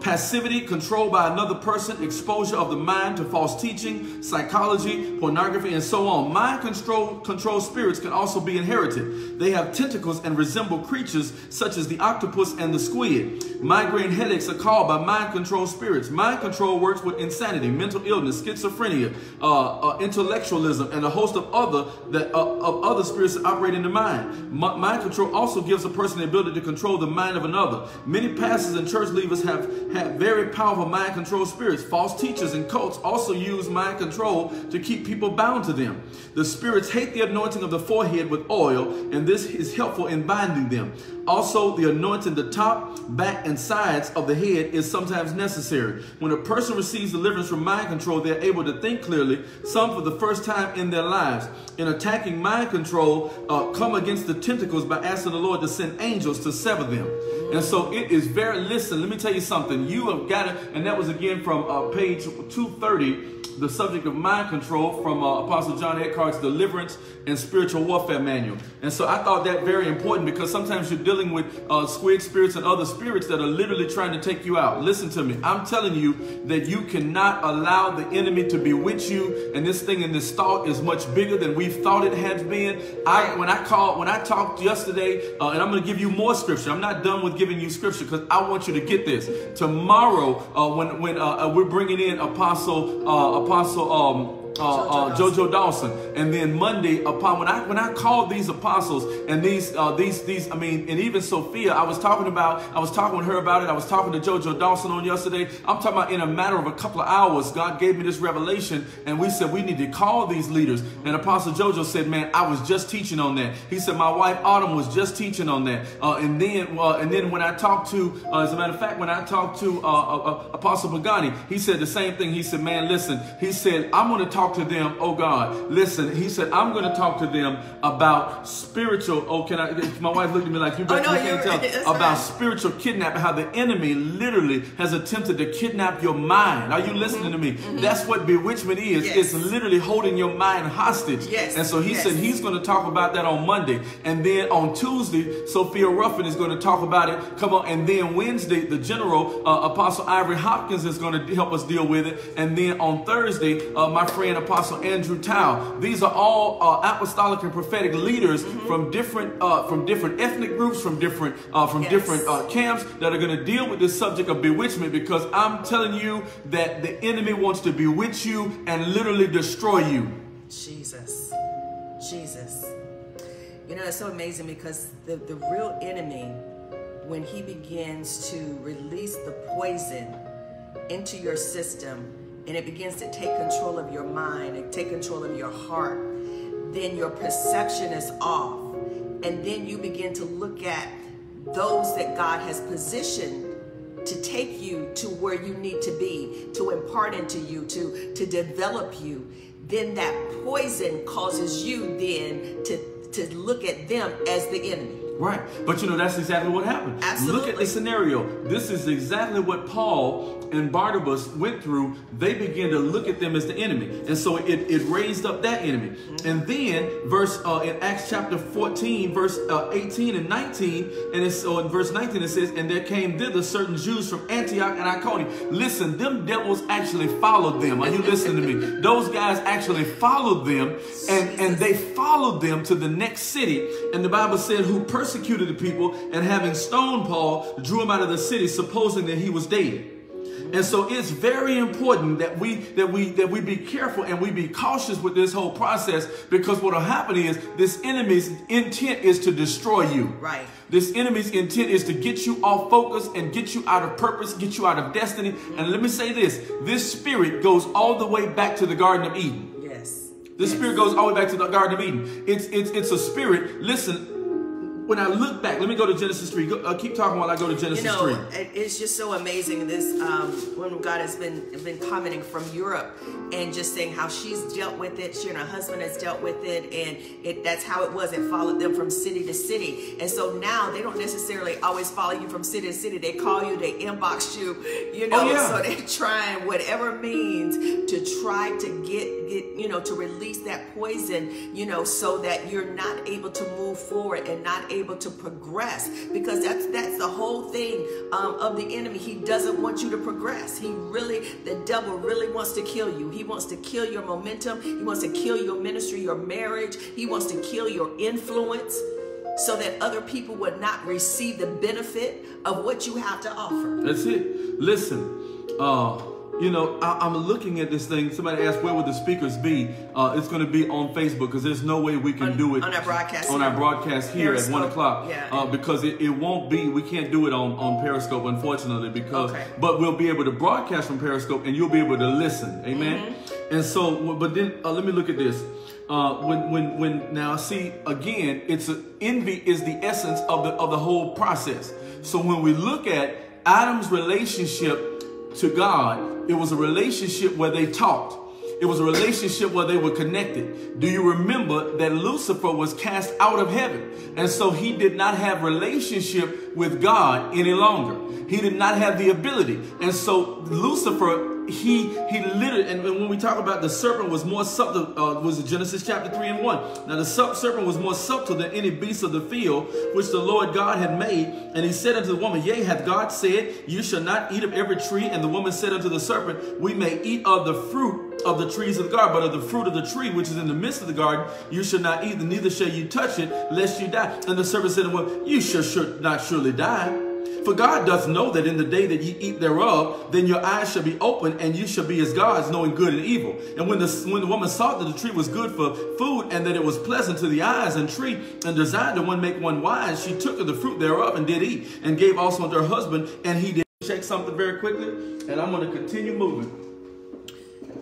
passivity, control by another person, exposure of the mind to false teaching, psychology, pornography, and so on. Mind control, control spirits can also be inherited. They have tentacles and resemble creatures such as the octopus and the squid. Migraine headaches are called by mind control spirits. Mind control works with insanity, mental illness, schizophrenia, uh, uh, intellectualism, and a host of other that uh, of other spirits that operate in the mind. M mind control also gives a person the ability to control the mind of another. Many pastors and church leaders have have very powerful mind control spirits. False teachers and cults also use mind control to keep people bound to them. The spirits hate the anointing of the forehead with oil, and this is helpful in binding them. Also, the anointing the top, back, and sides of the head is sometimes necessary. When a person receives deliverance from mind control, they're able to think clearly, some for the first time in their lives. In attacking mind control, uh, come against the tentacles by asking the Lord to send angels to sever them. And so it is very, listen, let me tell you something. You have got it, and that was again from uh, page 230 the subject of mind control from uh, Apostle John Eckhardt's Deliverance and Spiritual Warfare Manual. And so I thought that very important because sometimes you're dealing with uh, squid spirits and other spirits that are literally trying to take you out. Listen to me. I'm telling you that you cannot allow the enemy to bewitch you. And this thing and this thought is much bigger than we thought it had been. I when I called when I talked yesterday, uh, and I'm going to give you more scripture. I'm not done with giving you scripture because I want you to get this. Tomorrow, uh, when when uh, uh, we're bringing in Apostle. Uh, Apostle um, uh, JoJo Dawson, and then Monday upon when I when I called these apostles and these uh, these these I mean and even Sophia, I was talking about I was talking with her about it. I was talking to JoJo Dawson on yesterday. I'm talking about in a matter of a couple of hours, God gave me this revelation, and we said we need to call these leaders. And Apostle JoJo said, "Man, I was just teaching on that." He said, "My wife Autumn was just teaching on that." Uh, and then uh, and then when I talked to, uh, as a matter of fact, when I talked to uh, Apostle Pagani, he said the same thing. He said, "Man, listen." He said, "I'm going to talk to them." Oh God, listen. He said, "I'm going to talk to them about spiritual." Oh, can I? My wife looked at me like you, oh, no, you can't tell about right. spiritual kidnapping. How the enemy literally has attempted to kidnap your mind. Are you listening to me? Mm-hmm. That's what bewitchment is. Yes. It's literally holding your mind hostage. Yes. And so he yes. said he's going to talk about that on Monday, and then on Tuesday, Sophia Ruffin is going to talk about it. Come on, and then Wednesday, the General uh, Apostle Ivory Hopkins is going to help us deal with it, and then on Thursday, uh, my friend Apostle Andrew Tao. These are all uh, apostolic and prophetic leaders mm-hmm. from different uh, from different ethnic groups, from different uh, from yes. different uh, camps that are going to deal with this subject of bewitchment. Because I'm telling you that the enemy wants to bewitch you and literally destroy you. Jesus, Jesus. You know, it's so amazing because the, the real enemy, when he begins to release the poison into your system, and it begins to take control of your mind and take control of your heart, then your perception is off. And then you begin to look at those that God has positioned to take you to where you need to be, to impart into you, to, to develop you. Then that poison causes you then to, to look at them as the enemy. Right. But you know, that's exactly what happened. Absolutely. Look at the scenario. This is exactly what Paul and Barnabas went through. They began to look at them as the enemy. And so it, it raised up that enemy. Mm-hmm. And then, verse uh, in Acts chapter 14, verse uh, 18 and 19, and it's so uh, in verse 19 it says, And there came thither certain Jews from Antioch and Iconium. Listen, them devils actually followed them. Are you listening to me? Those guys actually followed them and, and they followed them to the next city. And the Bible said, Who persecuted persecuted the people and having stoned Paul, drew him out of the city, supposing that he was dead. And so it's very important that we that we that we be careful and we be cautious with this whole process because what will happen is this enemy's intent is to destroy you. Right. This enemy's intent is to get you off focus and get you out of purpose, get you out of destiny. And let me say this, this spirit goes all the way back to the Garden of Eden. Yes. This yes. spirit goes all the way back to the Garden of Eden. It's it's it's a spirit. Listen, when I look back, let me go to Genesis 3. Go, uh, keep talking while I go to Genesis you know, 3. It's just so amazing. This um, woman God has been been commenting from Europe and just saying how she's dealt with it. She and her husband has dealt with it, and it that's how it was. It followed them from city to city, and so now they don't necessarily always follow you from city to city. They call you, they inbox you, you know. Oh, yeah. So they're trying whatever means to try to get get you know to release that poison, you know, so that you're not able to move forward and not able able to progress because that's that's the whole thing um, of the enemy. He doesn't want you to progress. He really, the devil really wants to kill you. He wants to kill your momentum. He wants to kill your ministry, your marriage. He wants to kill your influence so that other people would not receive the benefit of what you have to offer. That's it. Listen, uh, you know, I, am looking at this thing. Somebody asked where would the speakers be? Uh, it's going to be on Facebook because there's no way we can on, do it on our broadcast on here. our broadcast here Periscope. at one o'clock. Yeah. Uh, because it, it won't be. We can't do it on on Periscope, unfortunately. Because okay. but we'll be able to broadcast from Periscope and you'll be able to listen. Amen. Mm-hmm. And so, but then uh, let me look at this. Uh, when when when now see again, it's a, envy is the essence of the of the whole process. So when we look at Adam's relationship to God, it was a relationship where they talked. It was a relationship where they were connected. Do you remember that Lucifer was cast out of heaven? And so he did not have relationship with God any longer. He did not have the ability. And so Lucifer he he literally and when we talk about the serpent was more subtle uh, was genesis chapter 3 and 1 now the serpent was more subtle than any beast of the field which the lord god had made. And he said unto the woman yea hath god said you shall not eat of every tree? And the woman said unto the serpent we may eat of the fruit of the trees of the garden but of the fruit of the tree which is in the midst of the garden you shall not eat neither shall you touch it lest you die. And the serpent said woman you shall not surely die For God does know that in the day that ye eat thereof, then your eyes shall be open, and you shall be as gods, knowing good and evil. And when the when the woman saw that the tree was good for food, and that it was pleasant to the eyes, and tree, and desired to one make one wise, she took of the fruit thereof and did eat, and gave also unto her husband, and he did. Check something very quickly, and I'm going to continue moving.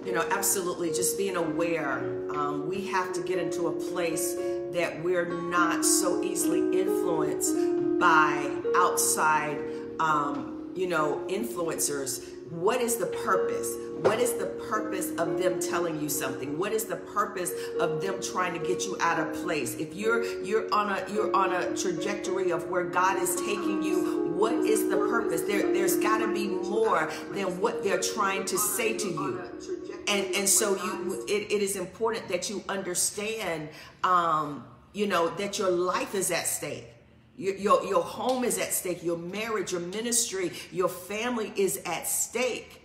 You know, absolutely. Just being aware, um, we have to get into a place that we're not so easily influenced by outside, um, you know, influencers. What is the purpose? What is the purpose of them telling you something? What is the purpose of them trying to get you out of place? If you're you're on a you're on a trajectory of where God is taking you, what is the purpose? There there's got to be more than what they're trying to say to you. And and so you it, it is important that you understand um, you know that your life is at stake your, your, your home is at stake. Your marriage, your ministry, your family is at stake.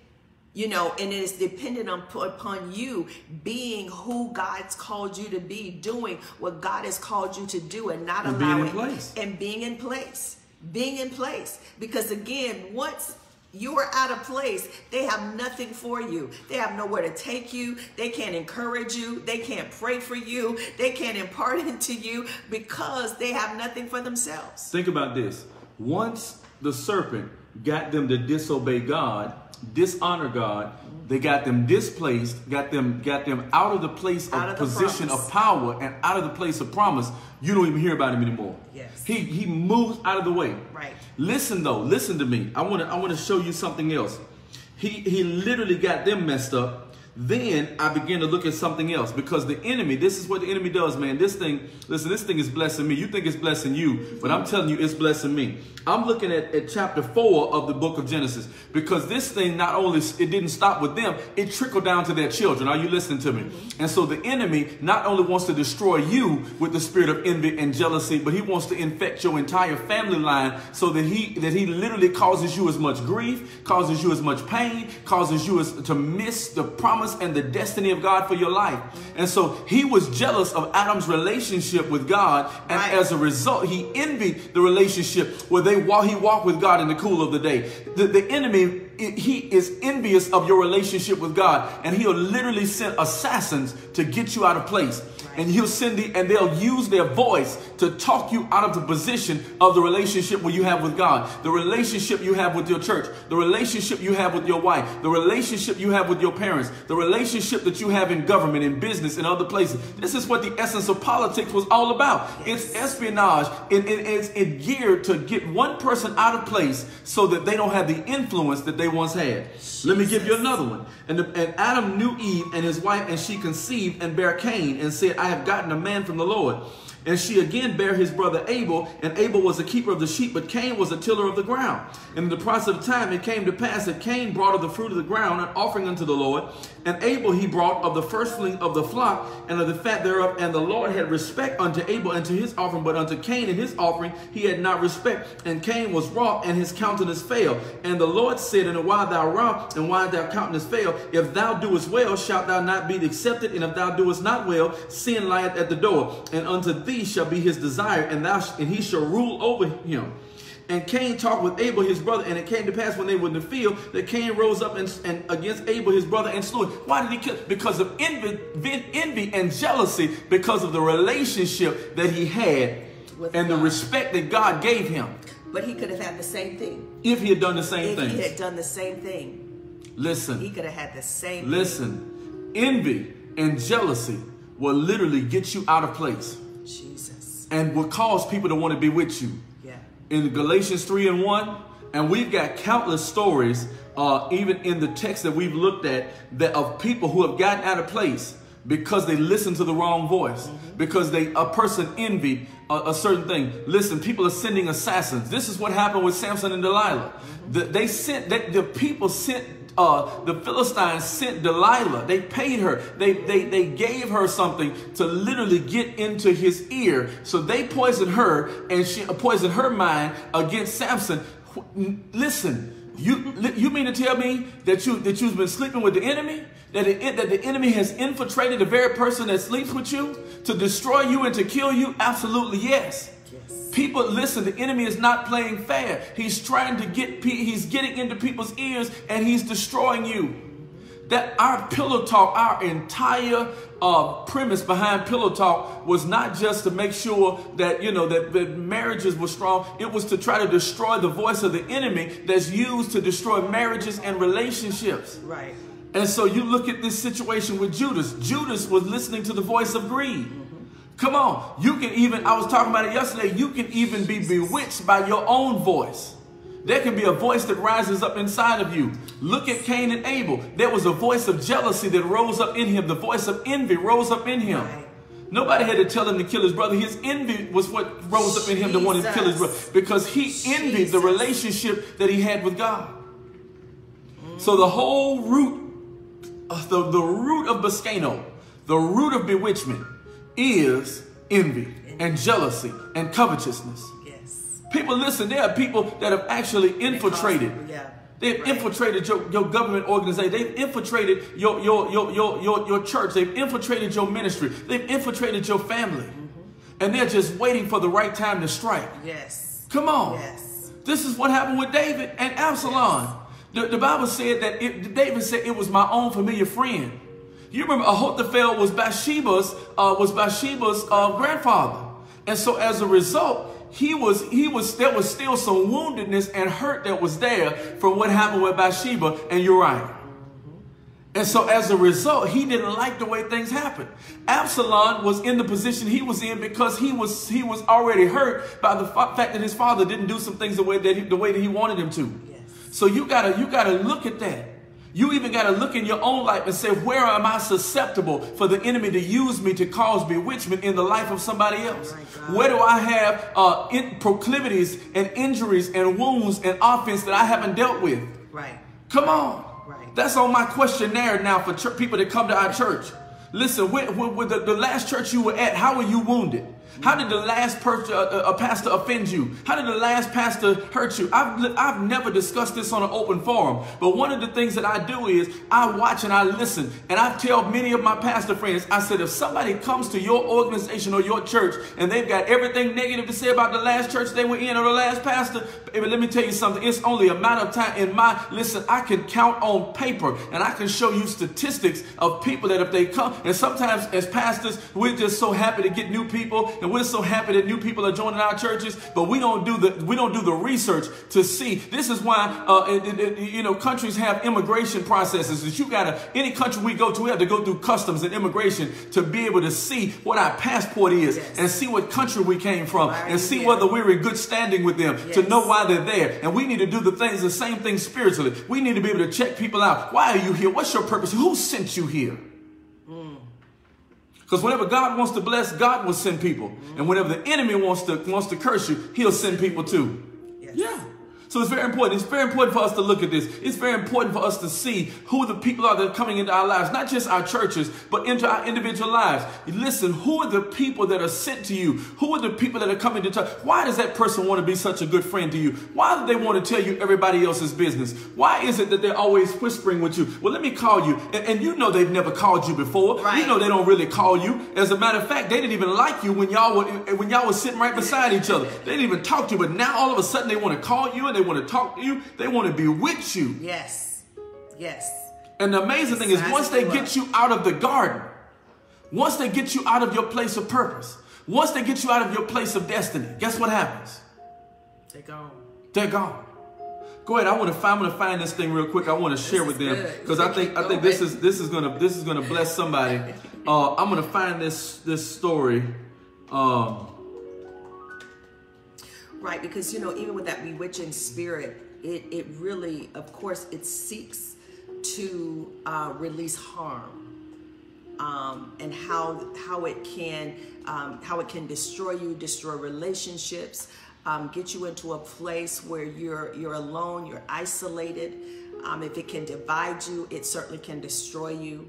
You know, and it is dependent on, upon you being who God's called you to be, doing what God has called you to do, and not and allowing being in place. and being in place, being in place. Because again, once you are out of place. They have nothing for you. They have nowhere to take you. They can't encourage you. They can't pray for you. They can't impart into you because they have nothing for themselves. Think about this. Once the serpent got them to disobey God, dishonor God, they got them displaced, got them got them out of the place of, of position promise. of power and out of the place of promise. You don't even hear about him anymore. Yes. He he moves out of the way. Right. Listen though, listen to me. I want to I want to show you something else. He he literally got them messed up. Then I begin to look at something else because the enemy, this is what the enemy does, man. This thing, listen, this thing is blessing me. You think it's blessing you, but I'm telling you, it's blessing me. I'm looking at, at chapter four of the book of Genesis because this thing not only it didn't stop with them, it trickled down to their children. Are you listening to me? And so the enemy not only wants to destroy you with the spirit of envy and jealousy, but he wants to infect your entire family line so that he that he literally causes you as much grief, causes you as much pain, causes you as, to miss the promise and the destiny of God for your life. And so he was jealous of Adam's relationship with God, and Right. as a result, he envied the relationship where they walk, he walked with God in the cool of the day. The, the enemy, he is envious of your relationship with God, and he'll literally send assassins to get you out of place. And he'll send the, and they'll use their voice to talk you out of the position of the relationship where you have with God, the relationship you have with your church, the relationship you have with your wife, the relationship you have with your parents, the relationship that you have in government, in business, in other places. This is what the essence of politics was all about. It's espionage. It, it- it's it geared to get one person out of place so that they don't have the influence that they once had. Let me give you another one. And, the, and Adam knew Eve and his wife, and she conceived and bare Cain, and said, I have gotten a man from the Lord. And she again bare his brother Abel, and Abel was a keeper of the sheep, but Cain was a tiller of the ground. And in the process of time, it came to pass that Cain brought of the fruit of the ground an offering unto the Lord, and Abel he brought of the firstling of the flock and of the fat thereof. And the Lord had respect unto Abel and to his offering, but unto Cain and his offering he had not respect. And Cain was wroth, and his countenance fell. And the Lord said, And why thou wroth, and why thou countenance fail? If thou doest well, shalt thou not be accepted, and if thou doest not well, sin lieth at the door. And unto thee shall be his desire, and thou sh- and he shall rule over him. And Cain talked with Abel his brother, and it came to pass when they were in the field that Cain rose up and, and against Abel his brother and slew him. Why did he kill? Because of envy, envy and jealousy, because of the relationship that he had With and the respect that God gave him. But he could have had the same thing. If he had done the same thing. If he had done the same thing, Listen. he could have had the same thing. listen. Envy and jealousy will literally get you out of place Jesus. and will cause people to want to be with you. Yeah. in Galatians 3 and 1. And we've got countless stories, uh, even in the text that we've looked at, that of people who have gotten out of place because they listened to the wrong voice, because they a person envied a, a certain thing. Listen, people are sending assassins. This is what happened with Samson and Delilah. The, they sent they, the people sent uh, the Philistines sent Delilah. They paid her. They, they, they gave her something to literally get into his ear. So they poisoned her and she uh, poisoned her mind against Samson. Listen, you, you mean to tell me that you, that you've been sleeping with the enemy? That, it, that the enemy has infiltrated the very person that sleeps with you to destroy you and to kill you? Absolutely yes. People listen, the enemy is not playing fair. He's trying to get he's getting into people's ears and he's destroying you. That our pillow talk, our entire uh, premise behind pillow talk was not just to make sure that you know that, that marriages were strong. It was to try to destroy the voice of the enemy that's used to destroy marriages and relationships. Right. And so you look at this situation with Judas. Judas was listening to the voice of greed. Come on. You can even, I was talking about it yesterday, you can even be bewitched by your own voice. There can be a voice that rises up inside of you. Look at Cain and Abel. There was a voice of jealousy that rose up in him. The voice of envy rose up in him. Nobody had to tell him to kill his brother. His envy was what rose up in him to want to kill his brother because he envied the relationship that he had with God. So the whole root, uh, the, the root of Biscano, the root of bewitchment is envy and jealousy and covetousness. Yes. People, listen, there are people that have actually infiltrated. Yeah. They've Right. infiltrated your, your government organization. They've infiltrated your, your, your, your, your, your church. They've infiltrated your ministry. They've infiltrated your family. And they're just waiting for the right time to strike. Yes. Come on. Yes. This is what happened with David and Absalom. The, the Bible said that it, David said it was my own familiar friend. You remember Ahithophel was Bathsheba's uh, was Bathsheba's uh, grandfather, and so as a result, he was he was there was still some woundedness and hurt that was there from what happened with Bathsheba and Uriah. And so as a result, he didn't like the way things happened. Absalom was in the position he was in because he was he was already hurt by the fact that his father didn't do some things the way that he, the way that he wanted him to. Yes. So you gotta you gotta look at that. You even gotta look in your own life and say, where am I susceptible for the enemy to use me to cause bewitchment in the life of somebody else? My God. Where do I have uh, in proclivities and injuries and wounds and offense that I haven't dealt with? Right. Come on. Right. That's on my questionnaire now for people that come to our church. Listen, with, with, with the, the last church you were at, how were you wounded? How did the last per- uh, uh, pastor offend you? How did the last pastor hurt you? I've, I've never discussed this on an open forum, but one of the things that I do is I watch and I listen, and I tell many of my pastor friends, I said, if somebody comes to your organization or your church and they've got everything negative to say about the last church they were in or the last pastor, let me tell you something. It's only a matter of time. In my listen, I can count on paper and I can show you statistics of people that if they come, and sometimes as pastors, we're just so happy to get new people, and we're so happy that new people are joining our churches, but we don't do the we don't do the research to see. This is why uh, it- it- you know countries have immigration processes. That you gotta any country we go to, we have to go through customs and immigration to be able to see what our passport is Yes. and see what country we came from Why and see here? whether we're in good standing with them to know why they're there. And we need to do the things, the same thing spiritually. We need to be able to check people out. Why are you here? What's your purpose? Who sent you here? Because whenever God wants to bless, God will send people. And whenever the enemy wants to wants to curse you, he'll send people too. Yes. Yeah. So it's very important. It's very important for us to look at this. It's very important for us to see who the people are that are coming into our lives, not just our churches, but into our individual lives. Listen, who are the people that are sent to you? Who are the people that are coming to touch? Why does that person want to be such a good friend to you? Why do they want to tell you everybody else's business? Why is it that they're always whispering with you? Well, let me call you. And, and you know they've never called you before. Right. You know they don't really call you. As a matter of fact, they didn't even like you when y'all were when y'all were sitting right beside each other. They didn't even talk to you, but now all of a sudden they want to call you and they want to talk to you. They want to be with you. Yes. Yes. And the amazing thing is once they get you out of the garden, once they get you out of your place of purpose, once they get you out of your place of destiny, guess what happens? They're gone. They're gone. Go ahead. I want to find. I'm going to find this thing real quick. I want to share with them because I think I think this is this is gonna this is gonna bless somebody. Uh, I'm gonna find this this story. Um, Right, because you know, even with that bewitching spirit, it, it really, of course, it seeks to uh, release harm, um, and how how it can um, how it can destroy you, destroy relationships, um, get you into a place where you're you're alone, you're isolated. Um, if it can divide you, it certainly can destroy you.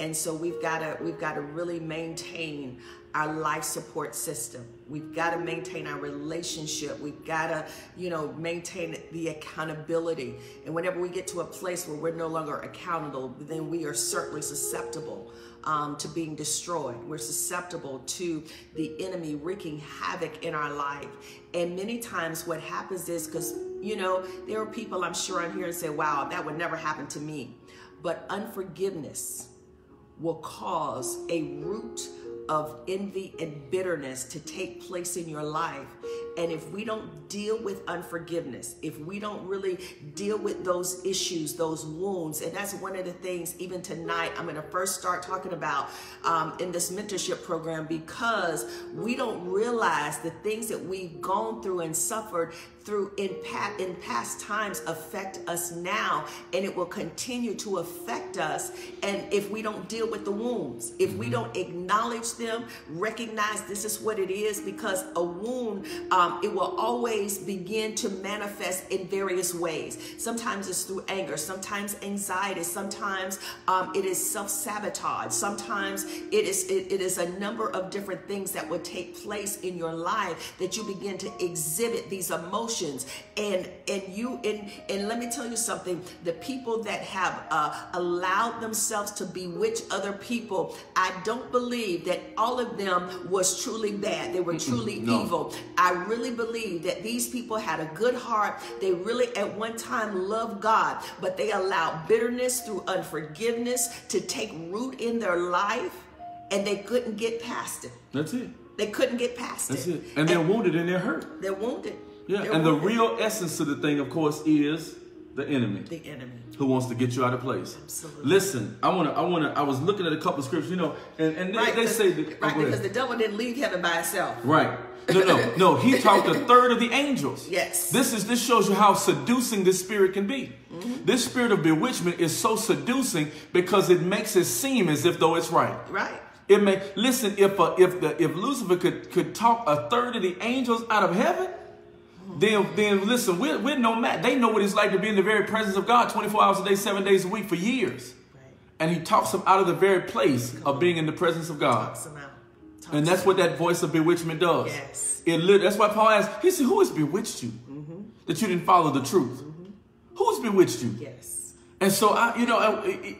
And so we've got to we've got to really maintain our life support system. We've got to maintain our relationship. We've got to, you know, maintain the accountability. And whenever we get to a place where we're no longer accountable, then we are certainly susceptible um, to being destroyed. We're susceptible to the enemy wreaking havoc in our life. And many times what happens is because, you know, there are people I'm sure on here and say, wow, that would never happen to me. But unforgiveness will cause a root of envy and bitterness to take place in your life. And if we don't deal with unforgiveness, if we don't really deal with those issues, those wounds, and that's one of the things, even tonight, I'm going to first start talking about um, in this mentorship program because we don't realize the things that we've gone through and suffered through in, pa- in past times affect us now and it will continue to affect us. And if we don't deal with the wounds if we don't acknowledge them recognize this is what it is because a wound um, it will always begin to manifest in various ways. Sometimes it's through anger sometimes anxiety sometimes um, it is self-sabotage sometimes it is it, it is a number of different things that will take place in your life that you begin to exhibit these emotions. Emotions and and you and and let me tell you something. The people that have uh, allowed themselves to bewitch other people i don't believe that all of them was truly bad. They were truly no. evil. I really believe that these people had a good heart they really at one time loved god but they allowed bitterness through unforgiveness to take root in their life and they couldn't get past it that's it they couldn't get past it. That's it. it. And, and they're wounded and they're hurt. They're wounded. Yeah, and the real essence of the thing, of course, is the enemy. The enemy. Who wants to get you out of place. Absolutely. Listen, I wanna I wanna I was looking at a couple of scriptures, you know, and, and right, they, they say that oh, right, oh, because the devil didn't leave heaven by itself. Right. No, no, no. He talked a third of the angels. Yes. This is this shows you how seducing this spirit can be. Mm-hmm. This spirit of bewitchment is so seducing because it makes it seem as if though it's right. Right. It may listen if uh, if the if Lucifer could could talk a third of the angels out of heaven, then then listen, we're, we're no match. They know what it's like to be in the very presence of God 24 hours a day, seven days a week for years. Right. And he talks them out of the very place Come of on. being in the presence of God. Talks them out. Talks and that's what that voice of bewitchment does. Yes. It, that's why Paul asked, he said, who has bewitched you? Mm-hmm. That you didn't follow the truth. Mm-hmm. Who's bewitched you? Yes. And so I, you know, it,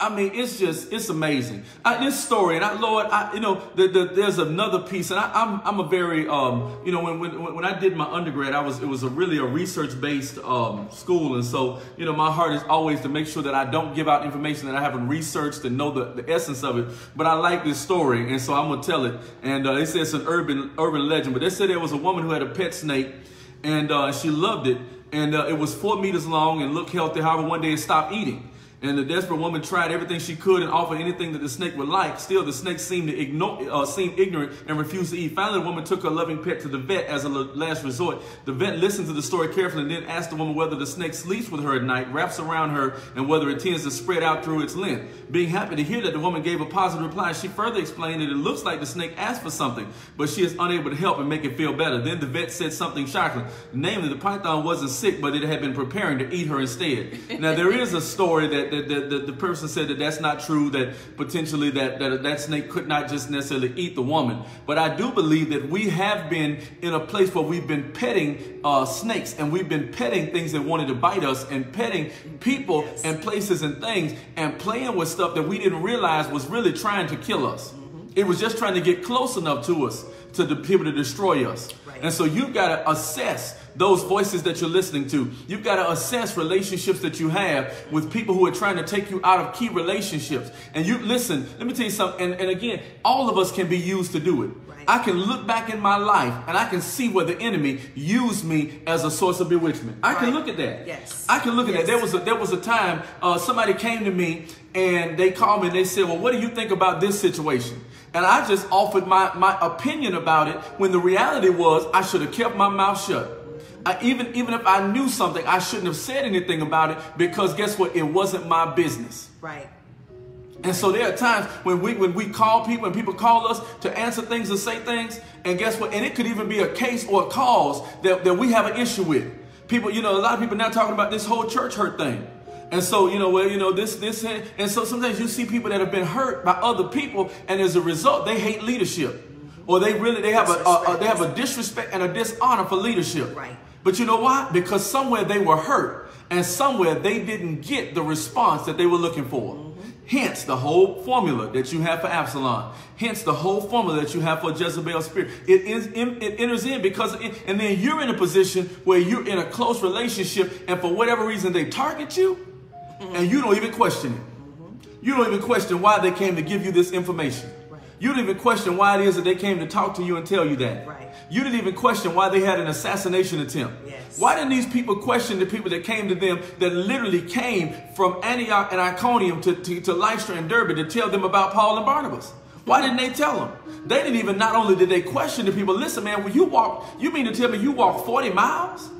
I mean, it's just, it's amazing. I, this story, and I, Lord, I, you know, the, the, there's another piece, and I, am I'm, I'm a very, um, you know, when, when, when I did my undergrad, I was, it was a really a research-based um, school, and so, you know, my heart is always to make sure that I don't give out information that I haven't researched and know the, the essence of it. But I like this story, and so I'm gonna tell it. And uh, they say it's an urban urban legend, but they said there was a woman who had a pet snake, and uh, she loved it, and uh, it was four meters long and looked healthy. However, one day it stopped eating. And the desperate woman tried everything she could and offered anything that the snake would like. Still, the snake seemed to ignore, uh, seem ignorant and refused to eat. Finally, the woman took her loving pet to the vet as a last resort. The vet listened to the story carefully and then asked the woman whether the snake sleeps with her at night, wraps around her, and whether it tends to spread out through its length. Being happy to hear that, the woman gave a positive reply. She further explained that it looks like the snake asked for something, but she is unable to help and make it feel better. Then the vet said something shocking. Namely, the python wasn't sick, but it had been preparing to eat her instead. now, there is a story that, that, that, that the person said that that's not true, that potentially that, that that snake could not just necessarily eat the woman. But I do believe that we have been in a place where we've been petting uh, snakes and we've been petting things that wanted to bite us and petting people yes. and places and things and playing with stuff that we didn't realize was really trying to kill us. Mm-hmm. It was just trying to get close enough to us to be able to destroy us. Right. And so you've got to assess those voices that you're listening to. You've got to assess relationships that you have with people who are trying to take you out of key relationships. And you listen, let me tell you something. And, and again, all of us can be used to do it. Right. I can look back in my life and I can see where the enemy used me as a source of bewitchment. I right. can look at that. Yes. I can look at yes. that. There was a, there was a time uh, somebody came to me and they called me and they said, well, what do you think about this situation? And I just offered my, my opinion about it when the reality was I should have kept my mouth shut. I, even, even if I knew something, I shouldn't have said anything about it because guess what? It wasn't my business. Right. And so there are times when we when we call people and people call us to answer things and say things, and guess what? And it could even be a case or a cause that, that we have an issue with. People, you know, a lot of people now talking about this whole church hurt thing. And so, you know, well, you know, this, this, and so sometimes you see people that have been hurt by other people, and as a result, they hate leadership. Or they really, they have a, a, a they have a disrespect and a dishonor for leadership. Right. But you know why? Because somewhere they were hurt, and somewhere they didn't get the response that they were looking for. Mm-hmm. Hence the whole formula that you have for Absalom. Hence the whole formula that you have for Jezebel's spirit. It, is, it enters in because, it, and then you're in a position where you're in a close relationship, and for whatever reason they target you, Mm-hmm. and you don't even question it. Mm-hmm. You don't even question why they came to give you this information. Right. You don't even question why it is that they came to talk to you and tell you that. Right. You didn't even question why they had an assassination attempt. Yes. Why didn't these people question the people that came to them that literally came from Antioch and Iconium to, to, to Lystra and Derbe to tell them about Paul and Barnabas? Why didn't they tell them? They didn't even, not only did they question the people, listen, man, when you walk, you mean to tell me you walk 40 miles?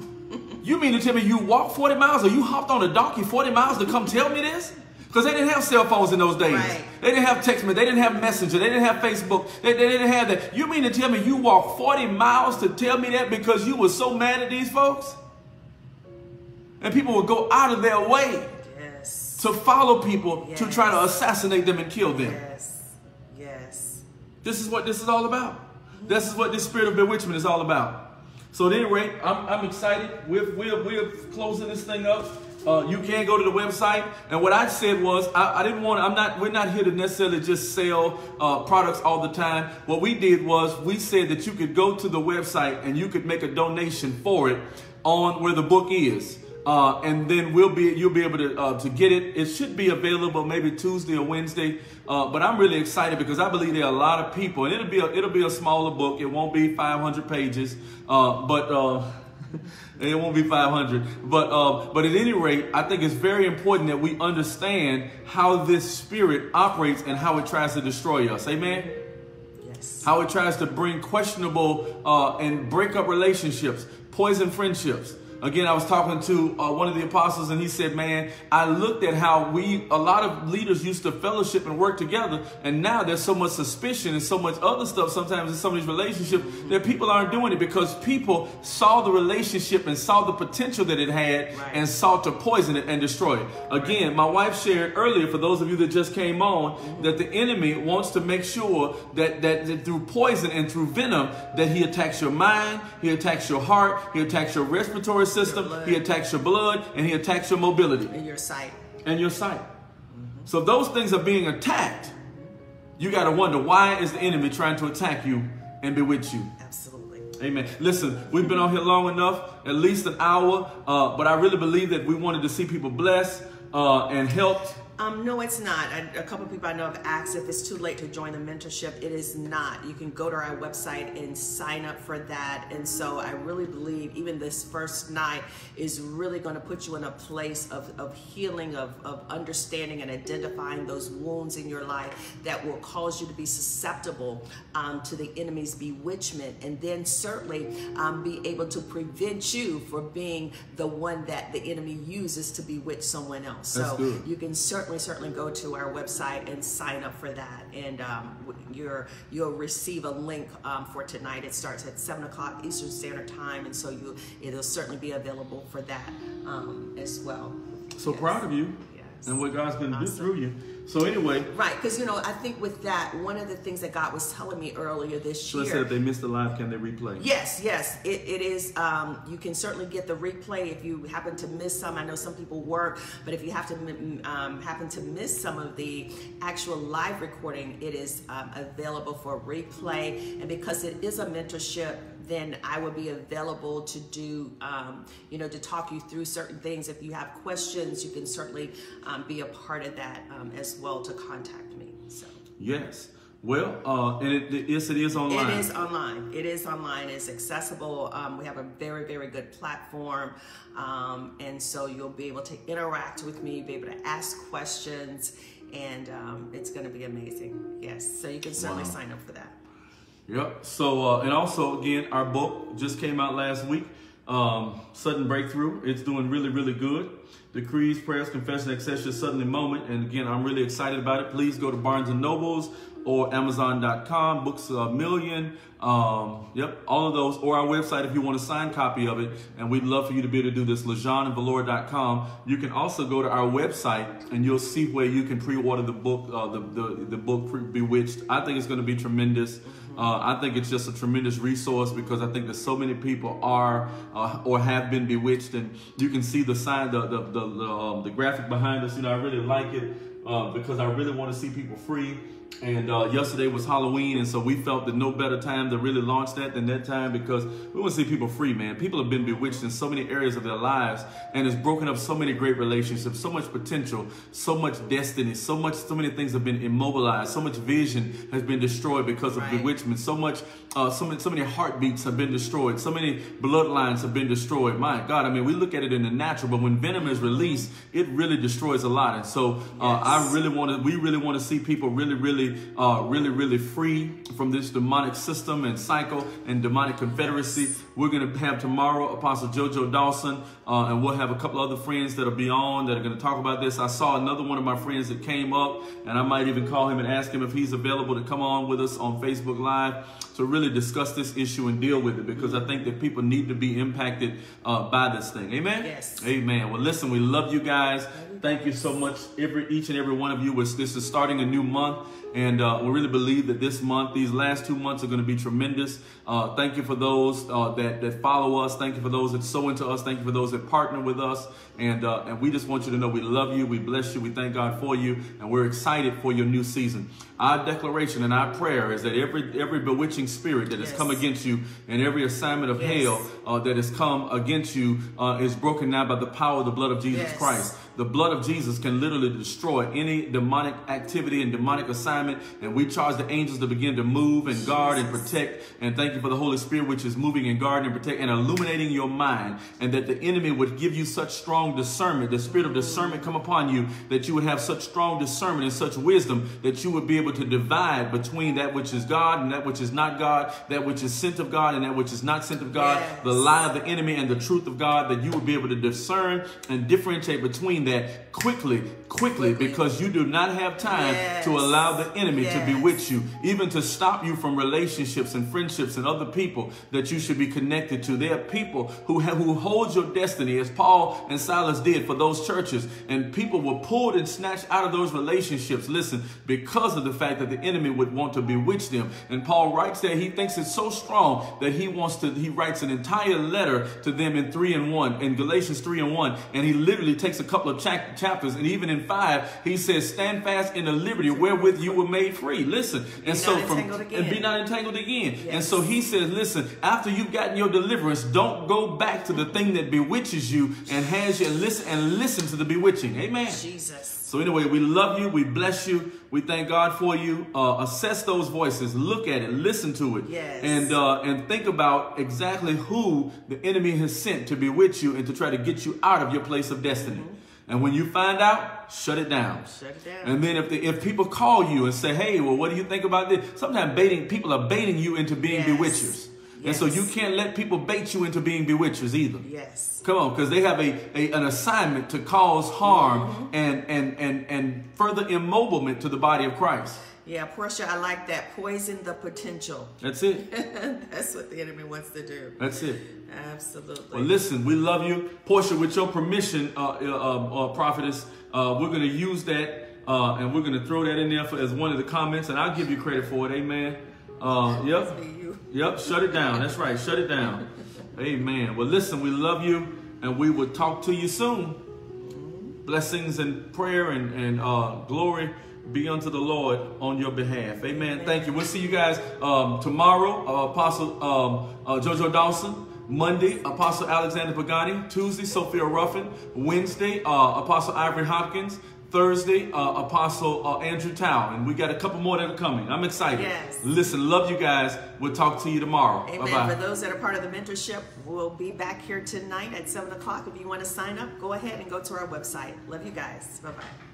You mean to tell me you walked 40 miles or you hopped on a donkey 40 miles to come tell me this? Because they didn't have cell phones in those days. Right. They didn't have text me. They didn't have Messenger. They didn't have Facebook. They, they didn't have that. You mean to tell me you walked 40 miles to tell me that because you were so mad at these folks? And people would go out of their way Yes. to follow people to try to assassinate them and kill them. Yes. Yes. This is what this is all about. This is what this spirit of bewitchment is all about. So at any rate, I'm, I'm excited. We're, we're, we're closing this thing up. Uh, you can go to the website. And what I said was, I, I didn't want, I'm not, we're not here to necessarily just sell uh, products all the time. What we did was we said that you could go to the website and you could make a donation for it on where the book is. Uh, and then we'll be you'll be able to uh, to get it. It should be available maybe Tuesday or Wednesday. Uh, but I'm really excited because I believe there are a lot of people, and it'll be a, it'll be a smaller book. It won't be 500 pages, uh, but uh, it won't be 500. But uh, but at any rate, I think it's very important that we understand how this spirit operates and how it tries to destroy us. Amen Yes. how it tries to bring questionable uh, and break up relationships, poison friendships. Again, I was talking to uh, one of the apostles, and he said, "Man, I looked at how we, a lot of leaders used to fellowship and work together, and now there's so much suspicion and so much other stuff sometimes in some of these relationships that people aren't doing it because people saw the relationship and saw the potential that it had Right. and sought to poison it and destroy it. Again, my wife shared earlier, for those of you that just came on, that the enemy wants to make sure that, that, that through poison and through venom, that he attacks your mind, he attacks your heart, he attacks your respiratory system, he attacks your blood, and he attacks your mobility In your sight. and your sight. So if those things are being attacked, you got to wonder why is the enemy trying to attack you and bewitch you? Absolutely. Amen. Listen, we've been on here long enough, at least an hour, uh, but I really believe that we wanted to see people blessed uh, and helped. Um, no, it's not. I, a couple of people I know have asked if it's too late to join the mentorship. It is not. You can go to our website and sign up for that. And so I really believe even this first night is really going to put you in a place of, of healing, of, of understanding and identifying those wounds in your life that will cause you to be susceptible um, to the enemy's bewitchment. And then certainly um, be able to prevent you from being the one that the enemy uses to bewitch someone else. So you can certainly certainly go to our website and sign up for that and um, you're you'll receive a link um, for tonight it starts at 7 o'clock eastern standard time and so you it'll certainly be available for that um, as well So Yes. proud of you Yes. and what God's going to do through you. So anyway, right because you know i think with that one of the things that god was telling me earlier this so I year said if they missed the live, can they replay? Yes, yes, it, it is. Um, you can certainly get the replay if you happen to miss some. I know some people work, but if you have to um, happen to miss some of the actual live recording, it is um, available for replay. And because it is a mentorship, then I will be available to do, um, you know, to talk you through certain things. If you have questions, you can certainly um, be a part of that um, as well to contact me. So. Yes. Well, uh, and it, it, yes, it is online. It is online. It is online. It's accessible. Um, we have a very, very good platform. Um, and so you'll be able to interact with me, be able to ask questions, and um, it's going to be amazing. Yes. So you can certainly Wow. sign up for that. Yep. So, uh, and also, again, our book just came out last week. Um, Sudden Breakthrough. It's doing really, really good. Decrees, prayers, confession, etc. Suddenly moment. And again, I'm really excited about it. Please go to Barnes and Nobles or Amazon.com, Books a Million. Um, yep, all of those, or our website if you want a signed copy of it. And we'd love for you to be able to do this, LaJunandValora.com. You can also go to our website and you'll see where you can pre-order the book, uh, the, the, the book Bewitched. I think it's going to be tremendous. Uh, I think it's just a tremendous resource because I think that so many people are uh, or have been bewitched, and you can see the sign, the the the, the, um, the graphic behind us. You know, I really like it uh, because I really want to see people free. And uh, yesterday was Halloween, and so we felt that no better time to really launch that than that time because we want to see people free, man. People have been bewitched in so many areas of their lives, and it's broken up so many great relationships, so much potential, so much destiny, so much, so many things have been immobilized, so much vision has been destroyed because of right. bewitchment, so much, uh, so many, so many heartbeats have been destroyed, so many bloodlines have been destroyed. My God, I mean, we look at it in the natural, but when venom is released, it really destroys a lot. And so, uh, yes. I really want to, we really want to see people really, really uh, really, really free from this demonic system and cycle and demonic confederacy. We're going to have tomorrow Apostle JoJo Dawson, uh, and we'll have a couple other friends that will be on that are going to talk about this. I saw another one of my friends that came up, and I might even call him and ask him if he's available to come on with us on Facebook Live to really discuss this issue and deal with it because I think that people need to be impacted uh, by this thing. Amen? Yes. Amen. Well, listen, we love you guys. Thank you so much, every each and every one of you. This is starting a new month. And uh, we really believe that this month, these last two months are going to be tremendous. Uh, thank you for those uh, that, that follow us. Thank you for those that sow into us. Thank you for those that partner with us. And, uh, and we just want you to know we love you. We bless you. We thank God for you. And we're excited for your new season. Our declaration and our prayer is that every, every bewitching spirit that has come against you and every assignment of yes. hell uh, that has come against you uh, is broken now by the power of the blood of Jesus yes. Christ. The blood of Jesus can literally destroy any demonic activity and demonic assignment. And we charge the angels to begin to move and guard and protect. And thank you for the Holy Spirit, which is moving and guarding and protect and illuminating your mind. And that the enemy would give you such strong discernment, the spirit of discernment come upon you, that you would have such strong discernment and such wisdom that you would be able to divide between that which is God and that which is not God, that which is sent of God and that which is not sent of God, yes. the lie of the enemy and the truth of God, that you would be able to discern and differentiate between that quickly, quickly, because you do not have time yes. to allow the enemy yes. to bewitch you, even to stop you from relationships and friendships and other people that you should be connected to. There are people who have, who hold your destiny, as Paul and Silas did for those churches, and people were pulled and snatched out of those relationships. Listen, because of the fact that the enemy would want to bewitch them. And Paul writes that he thinks it's so strong that he wants to. He writes an entire letter to them in three and one, in Galatians three and one, and he literally takes a couple of chapters chapters, and even in five, he says, "Stand fast in the liberty wherewith you were made free." Listen, and so from and be not entangled again. Yes. And so he says, "Listen, after you've gotten your deliverance, don't go back to the thing that bewitches you and has you and listen and listen to the bewitching." Amen. Jesus. So anyway, we love you. We bless you. We thank God for you. Uh, assess those voices. Look at it. Listen to it. Yes. And uh, and think about exactly who the enemy has sent to bewitch you and to try to get you out of your place of destiny. Mm-hmm. And when you find out, shut it down. Shut it down. And then if the, if people call you and say, "Hey, well, what do you think about this?" Sometimes baiting people are baiting you into being yes. bewitchers. Yes. And so you can't let people bait you into being bewitchers either. Yes. Come on, because they have a, a, an assignment to cause harm mm-hmm. and, and and and further immobilement to the body of Christ. Yeah, Portia, I like that. Poison the potential. That's it. That's what the enemy wants to do. That's it. Absolutely. Well, listen, we love you. Portia, with your permission, uh, uh, uh, prophetess, uh, we're going to use that uh, and we're going to throw that in there for, as one of the comments, and I'll give you credit for it. Amen. Uh, yep. Yep. Shut it down. That's right. Shut it down. Amen. Well, listen, we love you, and we will talk to you soon. Blessings and prayer and, and glory be unto the Lord on your behalf. Amen. Amen. Thank you. We'll see you guys um, tomorrow. Uh, Apostle um, uh, Jojo Dawson. Monday, Apostle Alexander Pagani. Tuesday, Sophia Ruffin. Wednesday, uh, Apostle Ivory Hopkins. Thursday, uh, Apostle uh, Andrew Tao. And we got a couple more that are coming. I'm excited. Yes. Listen, love you guys. We'll talk to you tomorrow. Amen. Bye-bye. For those that are part of the mentorship, we'll be back here tonight at 7 o'clock. If you want to sign up, go ahead and go to our website. Love you guys. Bye-bye.